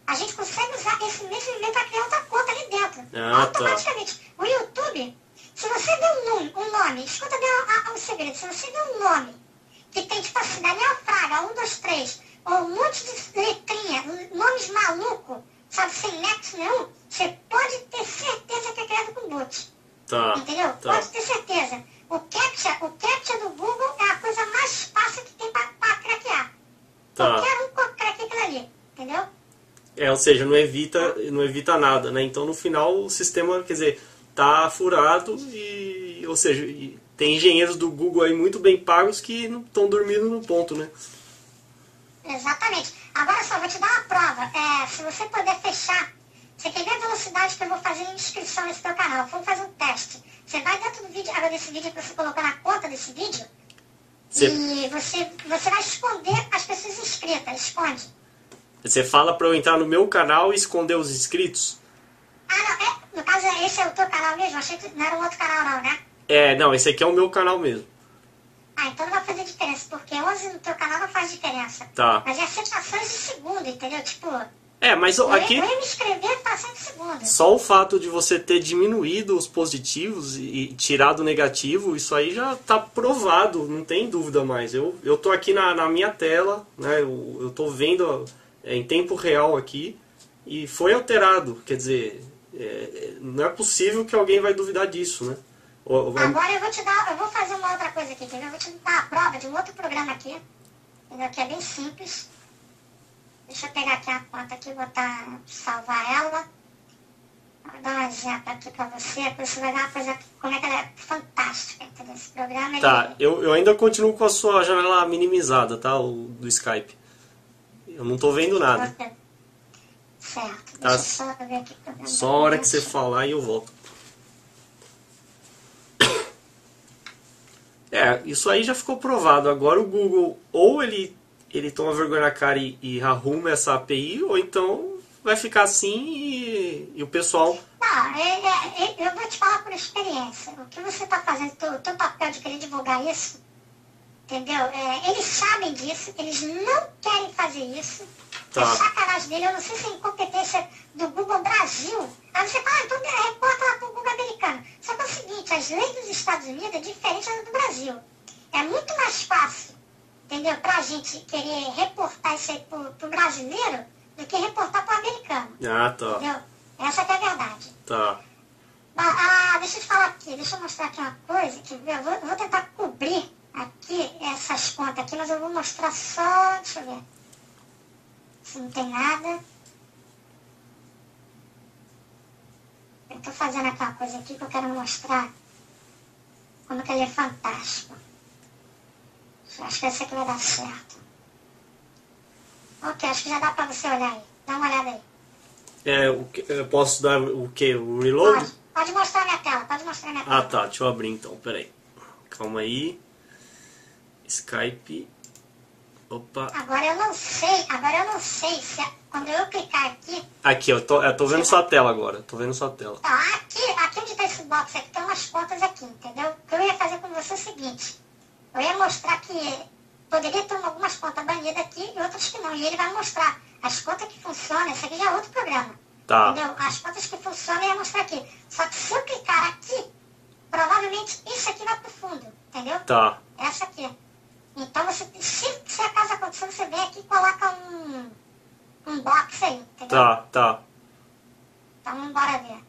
A gente consegue usar esse mesmo e-mail para criar outra conta ali dentro. Ah, tá. Automaticamente. O YouTube, se você der um nome, um nome escuta bem a- a- um segredo, se você der um nome que tem tipo assim, Daniel Fraga, um, dois, três, ou um monte de letrinha, nomes malucos, sabe, sem nexo nenhum, você pode ter certeza que é criado com bot. Tá. Entendeu? Tá. Pode ter certeza. O captcha, o captcha do Google é a coisa mais fácil que tem para craquear. Tá. Qualquer um craqueia aquilo ali. Entendeu? É, ou seja, não evita, não evita nada, né? Então no final o sistema, quer dizer, tá furado e, ou seja, e tem engenheiros do Google aí muito bem pagos que não estão dormindo no ponto, né? Exatamente. Agora só, vou te dar uma prova. É, se você puder fechar, você quer ver a velocidade que eu vou fazer inscrição nesse teu canal? Vamos fazer um teste. Você vai dentro do vídeo, agora desse vídeo que você colocou na conta desse vídeo, Você, e você, você vai esconder as pessoas inscritas. Esconde. Você fala pra eu entrar no meu canal e esconder os inscritos? Ah, não, é, no caso, esse é o teu canal mesmo? Achei que não era um outro canal não, né? É, não, esse aqui é o meu canal mesmo. Ah, então não vai fazer diferença, porque 11 no teu canal não faz diferença. Tá. Mas é aceitações de segundo, entendeu? Tipo, É, mas eu- aqui Eu ia me inscrever para 100 segundos. só o fato de você ter diminuído os positivos e tirado o negativo, isso aí já tá provado, não tem dúvida mais. Eu, eu tô aqui na, na minha tela, né? Eu, eu tô vendo é, em tempo real aqui e foi alterado. Quer dizer, é, não é possível que alguém vai duvidar disso, né? O- o- Agora eu vou te dar, eu vou fazer uma outra coisa aqui, entendeu? Eu vou te dar a prova de um outro programa aqui, entendeu? Que é bem simples. Deixa eu pegar aqui a conta aqui, botar, salvar ela. Vou dar um exemplo aqui pra você, pra você vai ver uma coisa, como é que ela é fantástica, entendeu? Esse programa, ele... Tá, eu, eu ainda continuo com a sua janela minimizada, tá? O, do Skype. Eu não tô vendo nada. Certo, Tá. eu só ver aqui. Só a hora que você falar e eu volto. É, isso aí já ficou provado. Agora o Google ou ele, ele toma vergonha na cara e, e arruma essa API, ou então vai ficar assim e, e o pessoal. Não, é- é- eu vou te falar por experiência. O que você está fazendo, o teu papel de querer divulgar isso, entendeu? É, eles sabem disso, eles não querem fazer isso. Tá. É sacanagem dele, eu não sei se é incompetência do Google Brasil. Aí você fala, ah, então é, reporta lá pro Google americano. Só que é o seguinte, as leis dos Estados Unidos é diferente da do Brasil. É muito mais fácil, entendeu, pra gente querer reportar isso aí pro, pro brasileiro do que reportar pro americano. Ah, tá. Entendeu? Essa que é a verdade. Tá. Ah, deixa eu te falar aqui, deixa eu mostrar aqui uma coisa, que eu vou, eu vou tentar cobrir aqui essas contas aqui, mas eu vou mostrar só, deixa eu ver. Se não tem nada. Eu tô fazendo aqui uma coisa aqui que eu quero mostrar como que ele é fantástico. Eu acho que esse aqui vai dar certo. Ok, acho que já dá pra você olhar aí. Dá uma olhada aí. É, o que- eu posso dar o que? O reload? Pode, pode mostrar minha tela, pode mostrar minha tela. Ah, tá. Deixa eu abrir então. Peraí. Calma aí. Skype. Opa. Agora eu não sei, agora eu não sei se é- quando eu clicar aqui, Aqui, eu tô, eu tô vendo sua tela agora. Tô vendo sua tela. ó, aqui, aqui onde tá esse box aqui, tem umas contas aqui, entendeu? O que eu ia fazer com você é o seguinte, eu ia mostrar que poderia ter algumas contas banidas aqui e outras que não. E ele vai mostrar as contas que funcionam, esse aqui já é outro programa. Tá. Entendeu? As contas que funcionam eu ia mostrar aqui. Só que se eu clicar aqui, provavelmente isso aqui vai pro fundo, entendeu? Tá. Essa aqui. Então, você, se, se acaso acontecer, você vem aqui e coloca um, um box aí, entendeu? Tá, tá. Então, bora ver.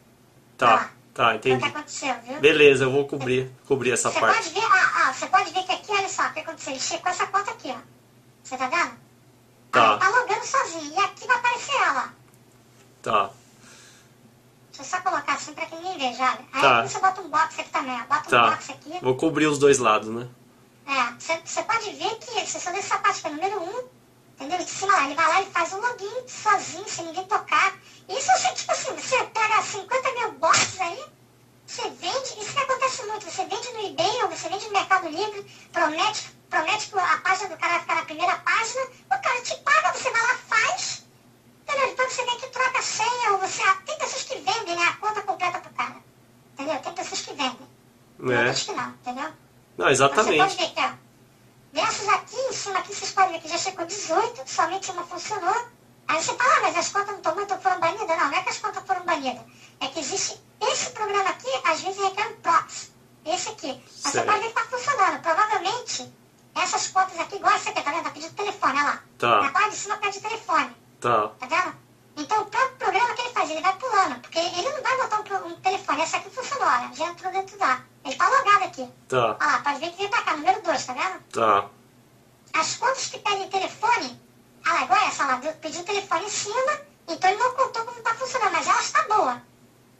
Tá. Tá, O que entendi. aconteceu, viu? Beleza, eu vou cobrir, cobrir essa Você parte. pode ver, ah, ah, você pode ver que aqui, olha só, o que aconteceu? Ele checou essa conta aqui, ó. Você tá vendo? Tá. Aí, tá logando sozinho. E aqui vai aparecer ela. Tá. Deixa eu só colocar assim pra que ninguém veja, olha. Aí Tá. você bota um box aqui também, ó. Bota um Tá. box aqui. Vou cobrir os dois lados, né? É, você, pode ver que você só deixa essa parte que é número 1, um, entendeu? De cima lá, ele vai lá e faz o login sozinho, sem ninguém tocar. Isso você, tipo assim, você pega 50 mil boxes aí, você vende, isso que acontece muito, você vende no eBay ou você vende no Mercado Livre, promete, promete que a página do cara vai ficar na primeira página, o cara te paga, você vai lá, faz, entendeu? Depois você vem que troca a senha, ou você. Tem pessoas que vendem né, a conta completa pro cara. Entendeu? Tem pessoas que vendem. Tem É. outras que não, entendeu? Não, Você pode exatamente. ver aqui, ó. Dessas aqui, em cima aqui, vocês podem ver que já chegou 18, somente uma funcionou. Aí você fala, ah, mas as contas não estão muito, foram banidas. Não, não é que as contas foram banidas. É que existe esse programa aqui, às vezes requer um proxy. Esse aqui. Mas você pode ver que está funcionando. Provavelmente, essas contas aqui, igual essa aqui, tá vendo? Tá pedindo telefone, olha lá. Tá. Na parte de cima pede telefone. Tá. Tá vendo? Então, o próprio programa que ele faz, ele vai pulando. Porque ele não vai botar um, um telefone. Essa aqui funcionou, olha. Já entrou dentro lá. Ele tá logado aqui. Tá. Olha lá, pode ver que veio pra cá, número 2, tá vendo? Tá. As contas que pedem telefone, ah lá, igual essa lá, pediu telefone em cima, então ele não contou como tá funcionando, mas ela está boa.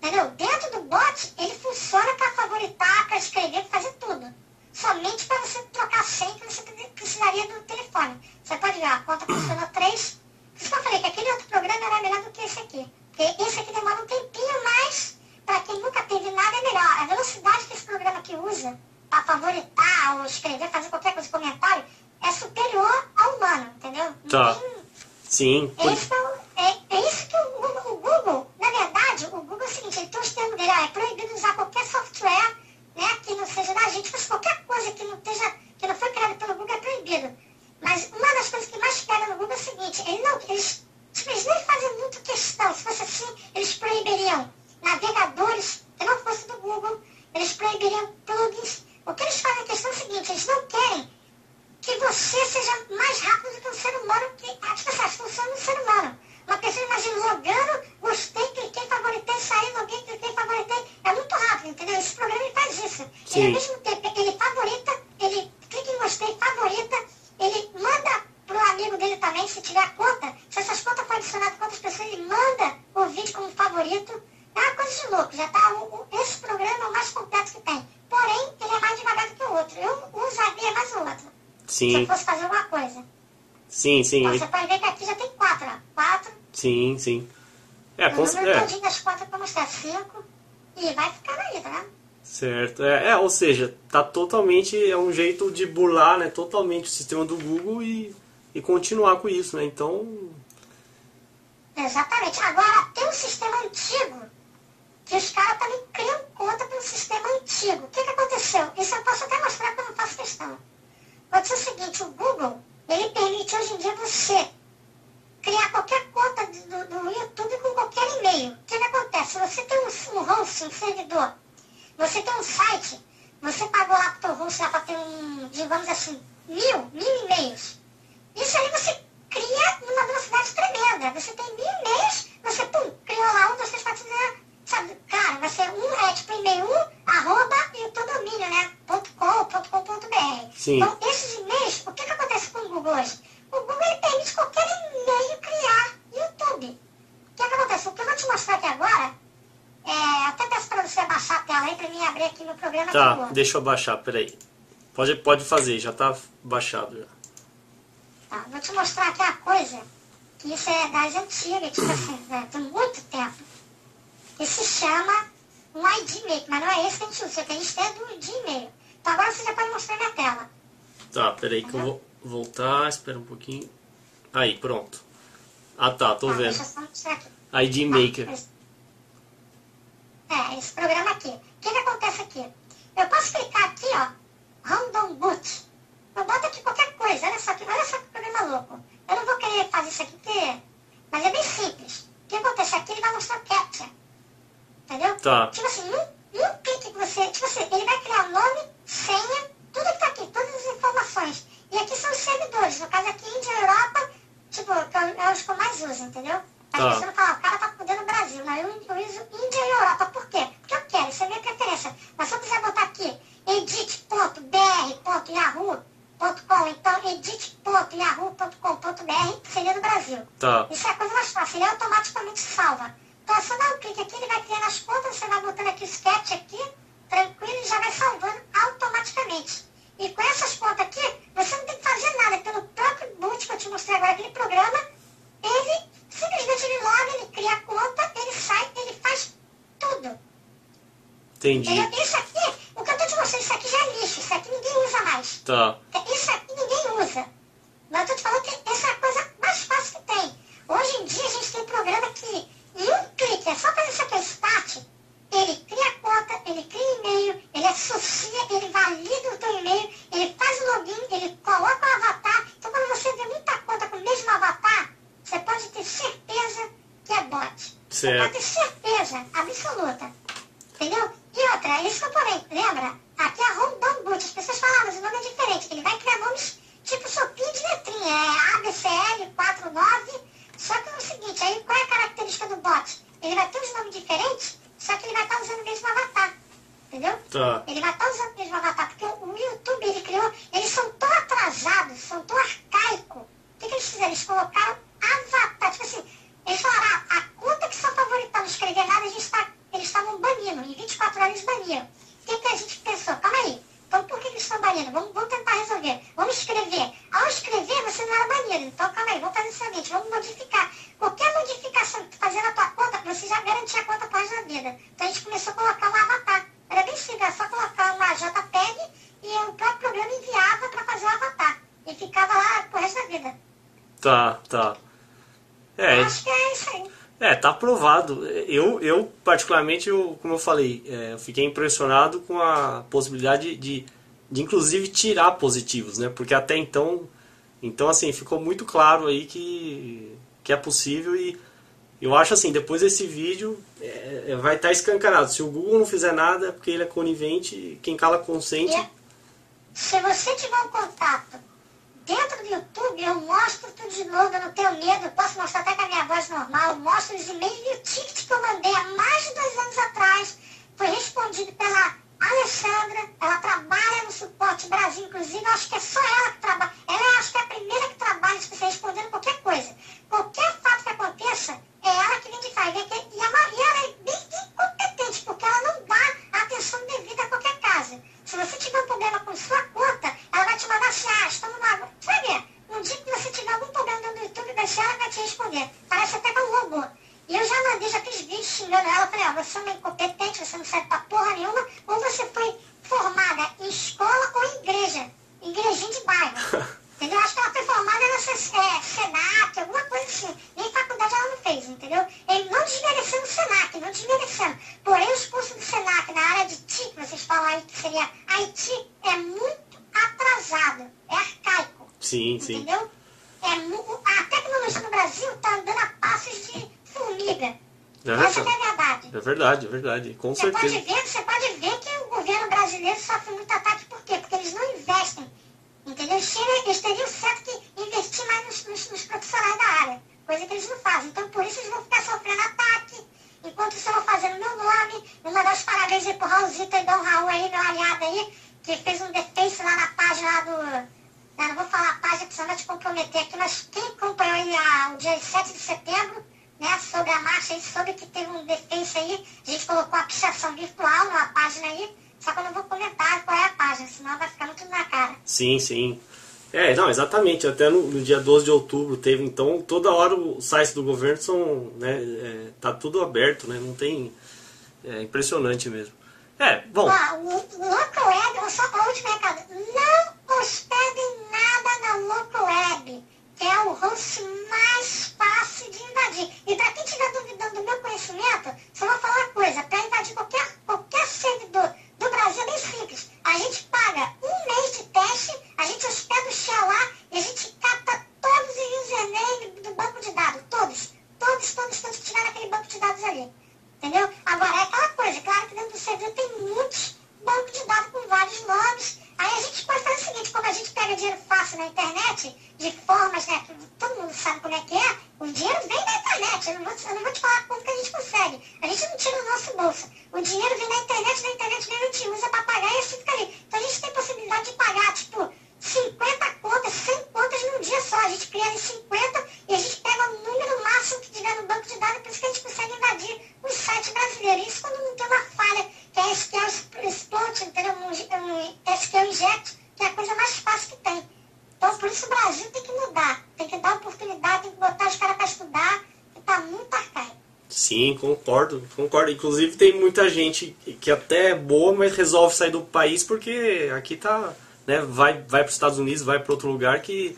Entendeu? Dentro do bot, ele funciona para favoritar, para escrever, para fazer tudo. Somente para você trocar a senha que você pre- precisaria do telefone. Você pode ver, a conta funcionou 3. Por isso que eu falei que aquele outro programa era melhor do que esse aqui. Porque esse aqui demora um tempinho, mas para quem nunca teve nada é melhor. A velocidade que esse programa aqui usa para favoritar ou escrever, fazer qualquer coisa, comentário, é superior ao humano, entendeu? Tá. tem- Sim. por- isso, que eu- é, é isso que o Google, o Google, na verdade, o Google é o seguinte, ele tem os termos dele, ó, é proibido usar qualquer software né, que não seja da gente, mas qualquer coisa que não, esteja, que não foi criada pelo Google é proibido. Mas uma das coisas que mais pega no Google é o seguinte, ele não, eles, tipo, eles nem fazem eles proibiriam plugins. O que eles fazem a questão é o seguinte, eles não querem que você seja mais rápido do que um ser humano, que as pessoas funcionam no ser humano. Uma pessoa imagina logando, gostei, cliquei, favoritei, saí, loguei, cliquei, favoritei. É muito rápido, entendeu? Esse programa ele faz isso. Sim. Ele ao mesmo tempo, ele favorita, ele clica em gostei, favorita, ele manda pro amigo dele também, se tiver conta, se essas contas forem adicionadas com outras pessoas, ele manda o vídeo como favorito. É uma coisa de louco, já tá. O, o, esse programa é o mais completo que tem. Porém, ele é mais devagar do que o outro. Eu usaria mais o outro. Sim. Se eu fosse fazer alguma coisa. Sim, sim. Você pode ver que aqui já tem quatro, ó. Quatro. Sim, sim. É, com número é, das quatro pra mostrar cinco. E vai ficando aí, tá vendo? certo. É, é, ou seja, tá totalmente. É um jeito de burlar né, totalmente o sistema do Google e, e continuar com isso, né? Então. Exatamente. Agora, tem um sistema antigo que os caras também criam conta pelo sistema antigo. O que, que aconteceu? Isso eu posso até mostrar quando eu faço questão. Aconteceu o seguinte, o Google, ele permite hoje em dia você criar qualquer conta do, do YouTube com qualquer e-mail. O que, que acontece? Se você tem um servidor, você tem um site, você pagou lá pro teu host lá para ter um, digamos assim, mil, mil e-mails. Isso aí você cria numa velocidade tremenda. Você tem mil e-mails, você pum, criou lá um, dois, três, quatro, sabe? Cara, vai ser um, é tipo e-mail um, arroba e o teu domínio, né? ponto .com, ponto .com.br. Sim. Então, esses e-mails, o que, que acontece com o Google hoje? O Google ele permite qualquer e-mail criar YouTube. O que, que acontece? O que eu vou te mostrar aqui agora, é, até peço para você abaixar a tela aí para mim abrir aqui no programa. Tá, aqui, deixa eu baixar, peraí. Pode, pode fazer, já tá baixado já. Tá, vou te mostrar aqui uma coisa, que isso é das antigas, tipo assim, né, tem muito tempo. Que se chama um ID Maker, mas não é esse que a gente usa, que a gente tem do Gmail. Então agora você já pode mostrar minha tela. Tá, peraí que eu vou voltar, espera um pouquinho. Aí, pronto. Ah tá, tô Tá, vendo. Deixa eu só mostrar aqui. ID Tá, Maker. esse- É, esse programa aqui. O que, que acontece aqui? Eu posso clicar aqui, ó, Random Boot. Eu boto aqui qualquer coisa, olha só que, olha só que programa louco. Eu não vou querer fazer isso aqui porque... Mas é bem simples. O que acontece aqui? Ele vai mostrar o captcha. Entendeu? Tá. Tipo assim, num, num clique que você... Tipo assim, ele vai criar nome, senha, tudo que tá aqui, todas as informações. E aqui são os servidores. No caso aqui, Índia, Europa, tipo, é é os que eu mais uso, entendeu? As Tá. pessoas falam, o cara tá cuidando do Brasil. Não, eu, eu uso Índia e Europa. Por quê? Porque eu quero, isso é minha preferência. Mas se eu quiser botar aqui edit.br.yahoo.com, então edit.yahoo.com.br seria do Brasil. Tá. Isso é a coisa mais fácil, ele automaticamente salva. Então só dar um clique aqui, ele vai criando as contas, você vai botando aqui o sketch aqui, tranquilo, e já vai salvando automaticamente. E com essas contas aqui, você não tem que fazer nada, pelo próprio boot que eu te mostrei agora, aquele programa, ele simplesmente ele loga, ele cria a conta, ele sai, ele faz tudo. Entendi. Entendeu? Isso aqui, o que eu tô te mostrando, isso aqui já é lixo, isso aqui ninguém usa mais. Tá. Isso aqui ninguém usa. Mas eu tô te falando que essa é a coisa mais fácil que tem. Hoje em dia a gente tem programa que em um clique, é só fazer isso aqui, start, ele cria a conta, ele cria e-mail, ele associa, ele valida o teu e-mail, ele faz o login, ele coloca o avatar. Então quando você vê muita conta com o mesmo avatar, você pode ter certeza que é bot. Você Certo. pode ter certeza absoluta. Entendeu? E outra, isso que eu falei, lembra? Aqui é Rondon Boot. As pessoas falam, mas o nome é diferente. Ele vai criar nomes tipo sopinho de letrinha. É ABCL 49. Só que é o seguinte, aí qual é a característica do bot? Ele vai ter os nomes diferentes, só que ele vai estar usando o mesmo avatar. Entendeu? Tá. Ele vai estar usando o mesmo avatar, porque o YouTube ele criou, eles são tão atrasados, são tão arcaicos. O que, que eles fizeram? Eles colocaram avatar, tipo assim, eles falaram, ah, a conta que sua favorita não escrever nada, a gente tá, eles estavam banindo, em 24 horas eles baniram. O que, a gente pensou? Calma aí, então por que, eles estão banindo? Vamos, vamos tentar resolver, vamos escrever. Ao escrever, você não era banido, então calma aí, vamos fazer o seguinte, vamos modificar. Qualquer modificação que fazer na tua conta, você já garantia a conta pós da vida. Então a gente começou a colocar um avatar. Era bem simples, era só colocar uma JPEG e o próprio programa enviava para fazer o avatar. E ficava lá pro resto da vida. Tá, tá. É, Eu acho que é isso aí. é, tá aprovado. Eu, eu particularmente, eu, como eu falei, é, eu fiquei impressionado com a possibilidade de, de, inclusive, tirar positivos, né? Porque até então, então assim, ficou muito claro aí que, que é possível e, Eu acho assim, depois desse vídeo é, é vai estar tá escancarado. Se o Google não fizer nada, é porque ele é conivente, quem cala consente. É. Se você tiver um contato dentro do YouTube, eu mostro tudo de novo, eu não tenho medo, eu posso mostrar até com a minha voz normal, eu mostro os e-mails e o ticket que eu mandei há mais de dois anos atrás foi respondido pela Alessandra, ela trabalha no Suporte Brasil, inclusive, acho que é só ela que trabalha. Ela acho que é a primeira que trabalha se você respondendo qualquer coisa. Qualquer fato que aconteça, é ela que vem de faz. E a Maria é bem incompetente, porque ela não dá atenção devida a qualquer caso. Se você tiver um problema com sua conta, ela vai te mandar assim, ah, estamos na... Ver, no dia que você tiver algum problema no YouTube, ela vai te responder. Parece até um robô. E eu já mandei, já fiz vídeo xingando ela, falei, ó, você é incompetente, você não serve pra porra nenhuma, ou você foi formada em escola ou em igreja, igrejinha de bairro. entendeu? Acho que ela foi formada na é, Senac, alguma coisa assim. Nem faculdade ela não fez, entendeu? Ele não desmerecendo o Senac, não desmerecendo. Porém, os cursos do Senac na área de TI, que vocês falam aí que seria IT, é muito atrasado, é arcaico. Sim, sim. Entendeu? É, a tecnologia no Brasil está andando a passos de formiga. É Essa é verdade. É verdade, é verdade. Com você certeza. Pode ver, você pode ver que o governo brasileiro sofre muito ataque. Por quê? Porque eles não investem. Entendeu? Eles teriam certo que investir mais nos, nos, nos, profissionais da área. Coisa que eles não fazem. Então, por isso, eles vão ficar sofrendo ataque. Enquanto eu vou fazendo meu nome. Vou mandar os parabéns aí pro Raulzito e Dom Raul aí, meu aliado aí, que fez um defense lá na página lá do... Não vou falar a página, porque senão vai te comprometer aqui, mas quem acompanhou aí a, o dia 7 de setembro né, sobre a marcha, aí, sobre que teve um defeito aí, a gente colocou a pichação virtual numa página aí, só que eu não vou comentar qual é a página, senão vai ficar muito na cara. Sim, sim. É, não, exatamente. Até no, no dia 12 de outubro teve, então, toda hora os sites do governo são, né, é, tá tudo aberto, né, não tem... É impressionante mesmo. É, bom... Ó, o, o Local Web, só a última recado, não hospedem nada na Local Web é o host mais fácil de invadir. E para quem estiver duvidando do meu conhecimento, só vou falar uma coisa, para invadir qualquer, qualquer servidor do Brasil é bem simples. A gente paga um mês de teste, a gente hospeda o shell lá e a gente capta todos os usernames do banco de dados. Todos. Todos, todos, todos que tiver naquele banco de dados ali. Entendeu? Agora, é aquela coisa, claro que dentro do servidor tem muitos bancos de dados com vários nomes, Aí a gente pode fazer o seguinte, como a gente pega dinheiro fácil na internet, de formas, né, que todo mundo sabe como é que é, o dinheiro vem da internet, eu não vou, eu não vou te falar como que a gente consegue. A gente não tira o nosso bolso. O dinheiro vem da internet, da internet vem a gente usa para pagar e assim fica ali. Então a gente tem possibilidade de pagar, tipo, 50 contas, 100 contas num dia só. A gente cria ali 50 e a gente pega o número máximo que tiver no banco de dados, por isso que a gente consegue invadir o site brasileiro. Isso quando não tem uma falha, que é SQL Exploit, entendeu? Um, um SQL Inject, que é a coisa mais fácil que tem. Então, por isso o Brasil tem que mudar. Tem que dar oportunidade, tem que botar os caras para estudar, que tá muito arcaico. Sim, concordo, concordo. Inclusive tem muita gente que até é boa, mas resolve sair do país porque aqui tá né, vai, vai para os Estados Unidos, vai para outro lugar que,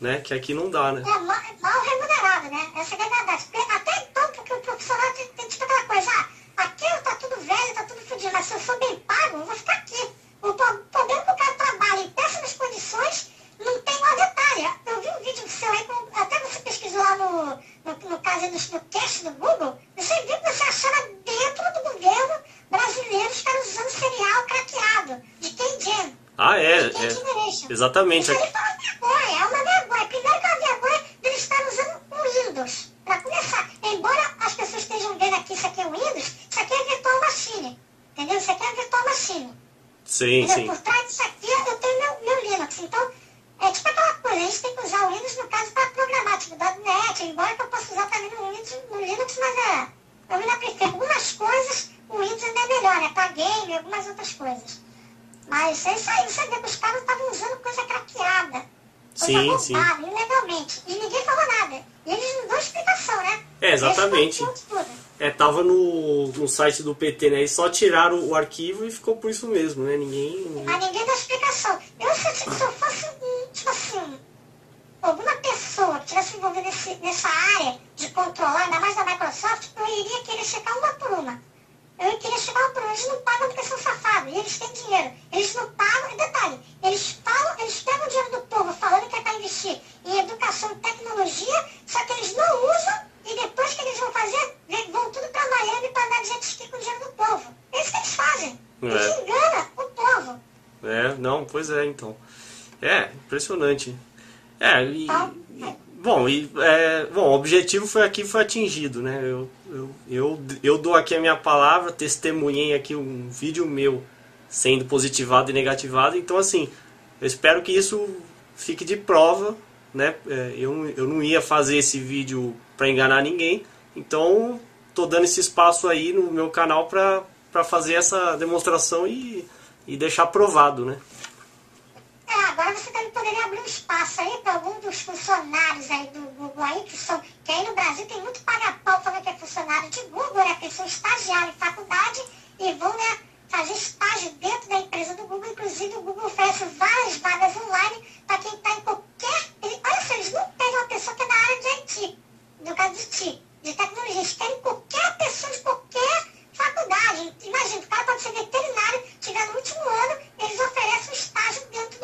né, que aqui não dá, né? É mal, mal remunerado, né? Essa é a verdade. Até então, porque o profissional tem, tem tipo aquela coisa, ah, aqui tá tudo velho, tá tudo fodido, mas se eu sou bem pago, eu vou ficar aqui. O problema que o cara trabalha em péssimas condições, não tem uma detalhe. Eu vi um vídeo seu aí, até você pesquisou lá no, no, no caso no, no cast do Google, você viu que você achava dentro do governo brasileiro caras usando cereal craqueado, de Gen. Ah, é. é exatamente. Isso aí foi uma vergonha, é uma vergonha. Primeiro que é uma vergonha de eles estarem usando o Windows. Para começar, embora as pessoas estejam vendo aqui isso aqui é Windows, isso aqui é virtual machine. Entendeu? Isso aqui é virtual machine. Sim, entendeu? sim. Por trás disso aqui eu tenho meu, meu Linux. Então, é tipo aquela coisa, a gente tem que usar o Windows no caso para programar, tipo .NET, embora que eu possa usar também no Windows, no Linux, mas é, eu ainda prefiro algumas coisas, o Windows ainda é melhor, né? Para game algumas outras coisas. Mas é isso aí, você vê que os caras estavam usando coisa craqueada. Coisa sim, ilegalmente. E ninguém falou nada. E eles não dão explicação, né? É, exatamente. É, tava no, no site do PT, né? E só tiraram o arquivo e ficou por isso mesmo, né? Ninguém. Mas ninguém dá explicação. Eu, se, se eu fosse, tipo assim, alguma pessoa que tivesse envolvida nesse, nessa área de controlar, ainda mais da Microsoft, eu iria querer checar uma por uma. Eu queria chegar ao problema, eles não pagam porque são safados, e eles têm dinheiro. Eles não pagam, e detalhe, eles falam, eles pegam o dinheiro do povo falando que é para investir em educação e tecnologia, só que eles não usam e depois que eles vão fazer, vão tudo para Miami para dar de jet ski com o dinheiro do povo. É isso que eles fazem. Eles É. enganam o povo. É, não, pois é, então. É, impressionante. É, e. e- bom, e, é, bom, o objetivo foi aqui foi atingido, né? Eu, eu, eu, eu dou aqui a minha palavra, testemunhei aqui um vídeo meu sendo positivado e negativado, então assim, eu espero que isso fique de prova, né? É, eu, eu não ia fazer esse vídeo para enganar ninguém, então tô dando esse espaço aí no meu canal para fazer essa demonstração e, e deixar provado, né? É, agora você também poderia abrir um espaço aí para algum dos funcionários aí do Google aí, que são, que aí no Brasil tem muito paga-pau falando que é funcionário de Google, né? Que são estagiários em faculdade e vão, né, fazer estágio dentro da empresa do Google. Inclusive o Google oferece várias vagas online para quem está em qualquer. ele- olha só, eles não pegam uma pessoa que é da área de IT, no caso de TI, de tecnologia, eles querem qualquer pessoa de qualquer faculdade. Imagina, o cara pode ser veterinário, chegar no último ano, eles oferecem um estágio dentro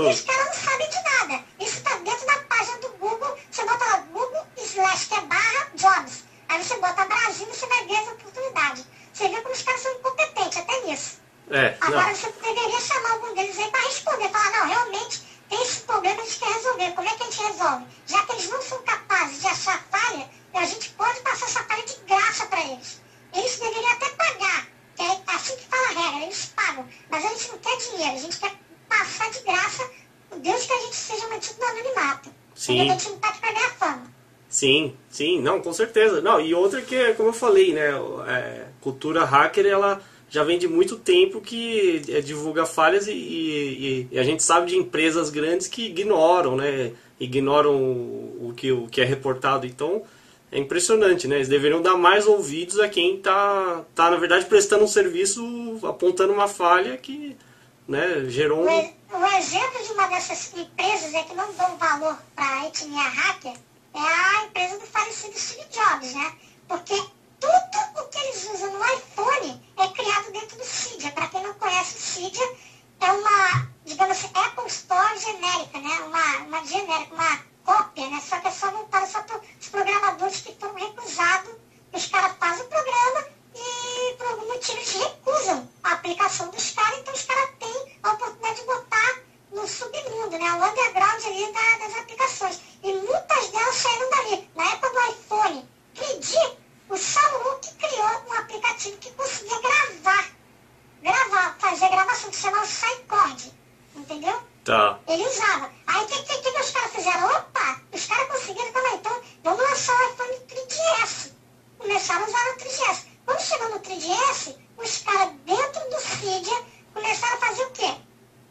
Google. E os caras não sabem de nada. Isso está dentro da página do Google. Você bota lá Google slash que é barra jobs. Aí você bota Brasil e você vai ver as oportunidades. Você vê como os caras são incompetentes até nisso. É, Agora não. você deveria chamar algum deles aí para responder. Falar, não, realmente tem esse problema, a gente quer resolver. Como é que a gente resolve? Já que eles não são capazes de achar falha, a gente pode passar essa falha de graça para eles. Eles deveriam até pagar. Que é assim que fala a regra, eles pagam. Mas a gente não quer dinheiro, a gente quer passar de graça o Deus que a gente seja mantido no anonimato. Sim. Porque a gente não tá aqui pra ganhar fama. Sim, sim, não, com certeza. Não, e outra que, é, como eu falei, né, é, cultura hacker, ela já vem de muito tempo que é, divulga falhas e, e- e a gente sabe de empresas grandes que ignoram, né, ignoram o, que, o que é reportado. Então, é impressionante, né, eles deveriam dar mais ouvidos a quem está, tá, na verdade, prestando um serviço apontando uma falha que, né, gerou um... o exemplo de uma dessas empresas é que não dão valor para a etnia hacker é a empresa do falecido Steve Jobs, né? Porque tudo o que eles usam no iPhone é criado dentro do Cydia. Para quem não conhece o Cydia, é uma, digamos assim, Apple Store genérica, né? Uma, uma genérica, uma cópia, né? Só que é só voltada só para os programadores que foram recusados. Os caras fazem o programa e por algum motivo eles recusam a aplicação dos caras, então os caras têm a oportunidade de botar no submundo, né? O underground ali da- das aplicações. E muitas delas saíram dali. Na época do iPhone 3G, o Samu que criou um aplicativo que conseguia gravar. Gravar, fazer gravação, que se chamava Cycord. Entendeu? Tá, Ele usava. Aí o que, que, que os caras fizeram? Opa, os caras conseguiram também. Então, vamos lançar o iPhone 3GS. Começaram a usar o 3GS. Quando chegou no 3GS, os caras dentro do Cydia começaram a fazer o quê?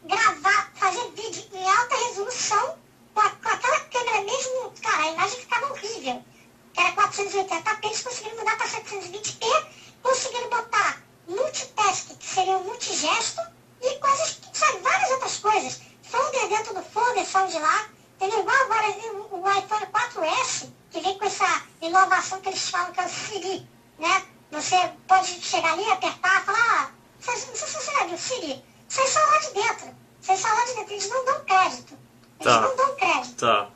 Gravar, fazer vídeo em alta resolução com, a- com aquela câmera mesmo. Cara, a imagem ficava horrível. Que era 480p, eles conseguiram mudar para 720p, conseguiram botar multitask, que seria o multigesto, e coisas, sabe, várias outras coisas. Folder dentro do folder, são de lá. Entendeu? Igual agora o, o iPhone 4S, que vem com essa inovação que eles falam que é o Siri, né? Você pode chegar ali, apertar, falar, ah, você- não sei se você já viu, Siri, sai só lá de dentro. Sai só lá de dentro, eles não dão crédito. Eles Tá. não dão crédito. tá.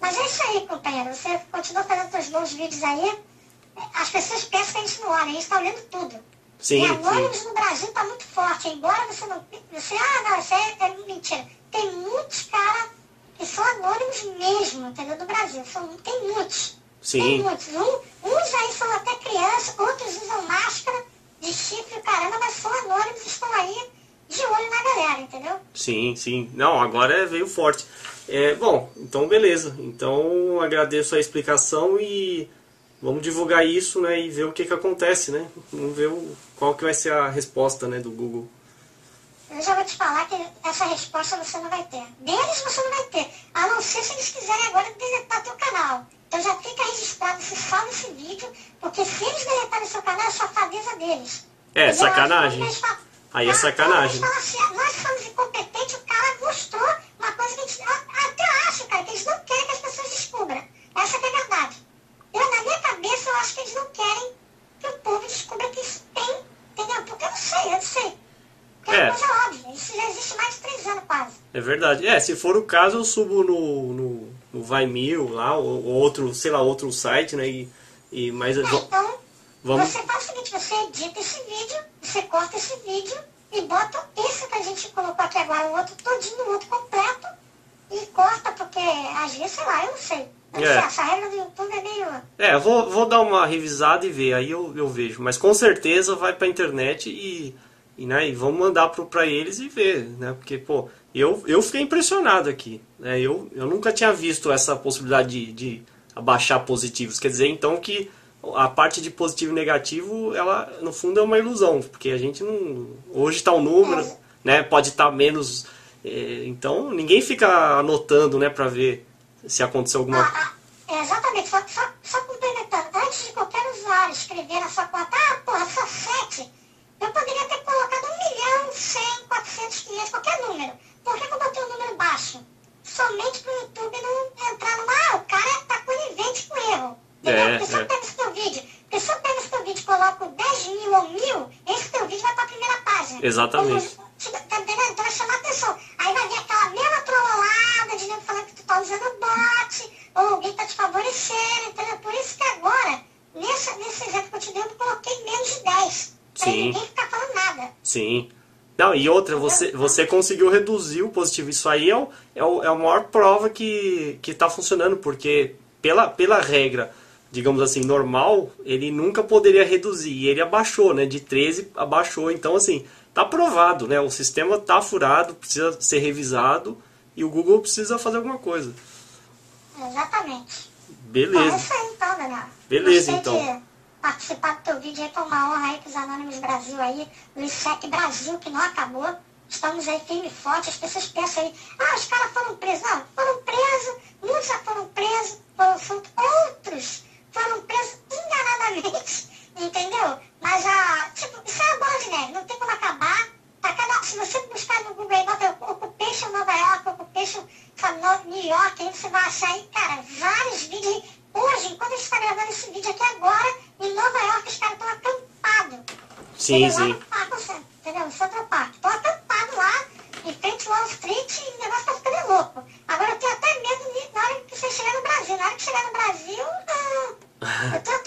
Mas é isso aí, companheiro. Você continua fazendo seus bons vídeos aí. As pessoas pensam que a gente não olha, a gente está olhando tudo. Sim, e sim. anônimos no Brasil está muito forte. Embora você não. Você, ah, não, isso é, é mentira. Tem muitos caras que são anônimos mesmo, entendeu? Do Brasil. São, tem muitos. Tem Sim. muitos. Um, uns aí são até crianças, outros usam máscara de chifre, caramba, mas são anônimos e estão aí de olho na galera, entendeu? Sim, sim. Não, agora veio forte. É, bom, então beleza. Então agradeço a explicação e vamos divulgar isso, né, e ver o que que acontece, né? Vamos ver o, qual que vai ser a resposta, né, do Google. Eu já vou te falar que essa resposta você não vai ter. Deles você não vai ter. A não ser se eles quiserem agora deletar teu canal. Então já fica registrado, se salva esse vídeo, porque se eles deletarem seu canal, é safadeza deles. É, Entendeu? sacanagem. Eles falam- Aí é Ah, sacanagem. eles falam assim, nós somos incompetentes, o cara mostrou uma coisa que a gente... Até acho, cara, que eles não querem que as pessoas descubram. Essa que é a verdade. Cabeça, eu acho que eles não querem que o povo descubra que isso tem, entendeu? Porque eu não sei, eu não sei. Porque é coisa óbvia. Isso já existe mais de três anos quase. É verdade. É, se for o caso, eu subo no, no, o Vimeo lá, ou, ou outro, sei lá, outro site, né? E, e, mas, é, então, vamos... você faz o seguinte, você edita esse vídeo, você corta esse vídeo e bota esse que a gente colocou aqui agora, o outro todinho, o outro completo, e corta, porque às vezes, sei lá, eu não sei. É. Regra do YouTube é meio. É, vou, vou dar uma revisada e ver, aí eu, eu vejo. Mas com certeza vai pra internet e, e, né, e vamos mandar pro, pra eles e ver, né? Porque, pô, eu, eu fiquei impressionado aqui. Né? Eu, eu nunca tinha visto essa possibilidade de, de abaixar positivos. Quer dizer, então, que a parte de positivo e negativo, ela, no fundo, é uma ilusão. Porque a gente não... Hoje está o um número, é. né? Pode estar tá menos... É, então, ninguém fica anotando, né, para ver se aconteceu alguma coisa. Ah, ah, exatamente, só, só, só complementando. Antes de qualquer usuário escrever na sua conta, ah, porra, só 7, eu poderia ter colocado 1 milhão, 100, 400, 500, qualquer número. Por que, que eu botei um número baixo? Somente para o YouTube não entrar numa, ah, o cara está conivente com erro. Entendeu? É, porque se eu é. pego esse teu vídeo, porque se eu pego esse teu vídeo e coloco 10 mil ou mil, esse teu vídeo vai para a primeira página. Exatamente. Como, tá? Então vai chamar atenção. Aí vai vir aquela mesma trollada de nego tá usando bot, ou alguém tá te favorecendo, entendeu? Por isso que agora, nesse, nesse exemplo que eu te dei, eu coloquei menos de 10. Pra Sim. ninguém ficar falando nada. Sim. Não, e outra, você, você conseguiu reduzir o positivo. Isso aí é, o, é, o, é a maior prova que está funcionando, porque pela, pela regra, digamos assim, normal, ele nunca poderia reduzir. E ele abaixou, né? De 13 abaixou. Então, assim, tá provado, né? O sistema tá furado, precisa ser revisado e o Google precisa fazer alguma coisa. Exatamente. Beleza. É isso aí então, Daniel. Beleza, Gostei então. De participar do teu vídeo aí, foi uma honra aí pros Anônimos Brasil aí, o ISEC Brasil, que não acabou. Estamos aí firme e forte, as pessoas pensam aí, ah, os caras foram presos. Não, foram presos, muitos já foram presos, foram, outros foram presos enganadamente, entendeu? Mas, ah, tipo, isso é a bola de neve, não tem como acabar. Tá cada, se você buscar no Google aí, bota Occupation Nova York, Occupation New York, aí você vai achar aí, cara, vários vídeos Hoje, enquanto a gente está gravando esse vídeo aqui agora, em Nova York os caras estão acampados. Sim, sim. Lá no entendeu? No Central Park. Estão acampados lá, em frente ao Wall Street, e o negócio tá ficando louco. Agora eu tenho até medo de, na hora que você chegar no Brasil. Na hora que chegar no Brasil, ah, eu tô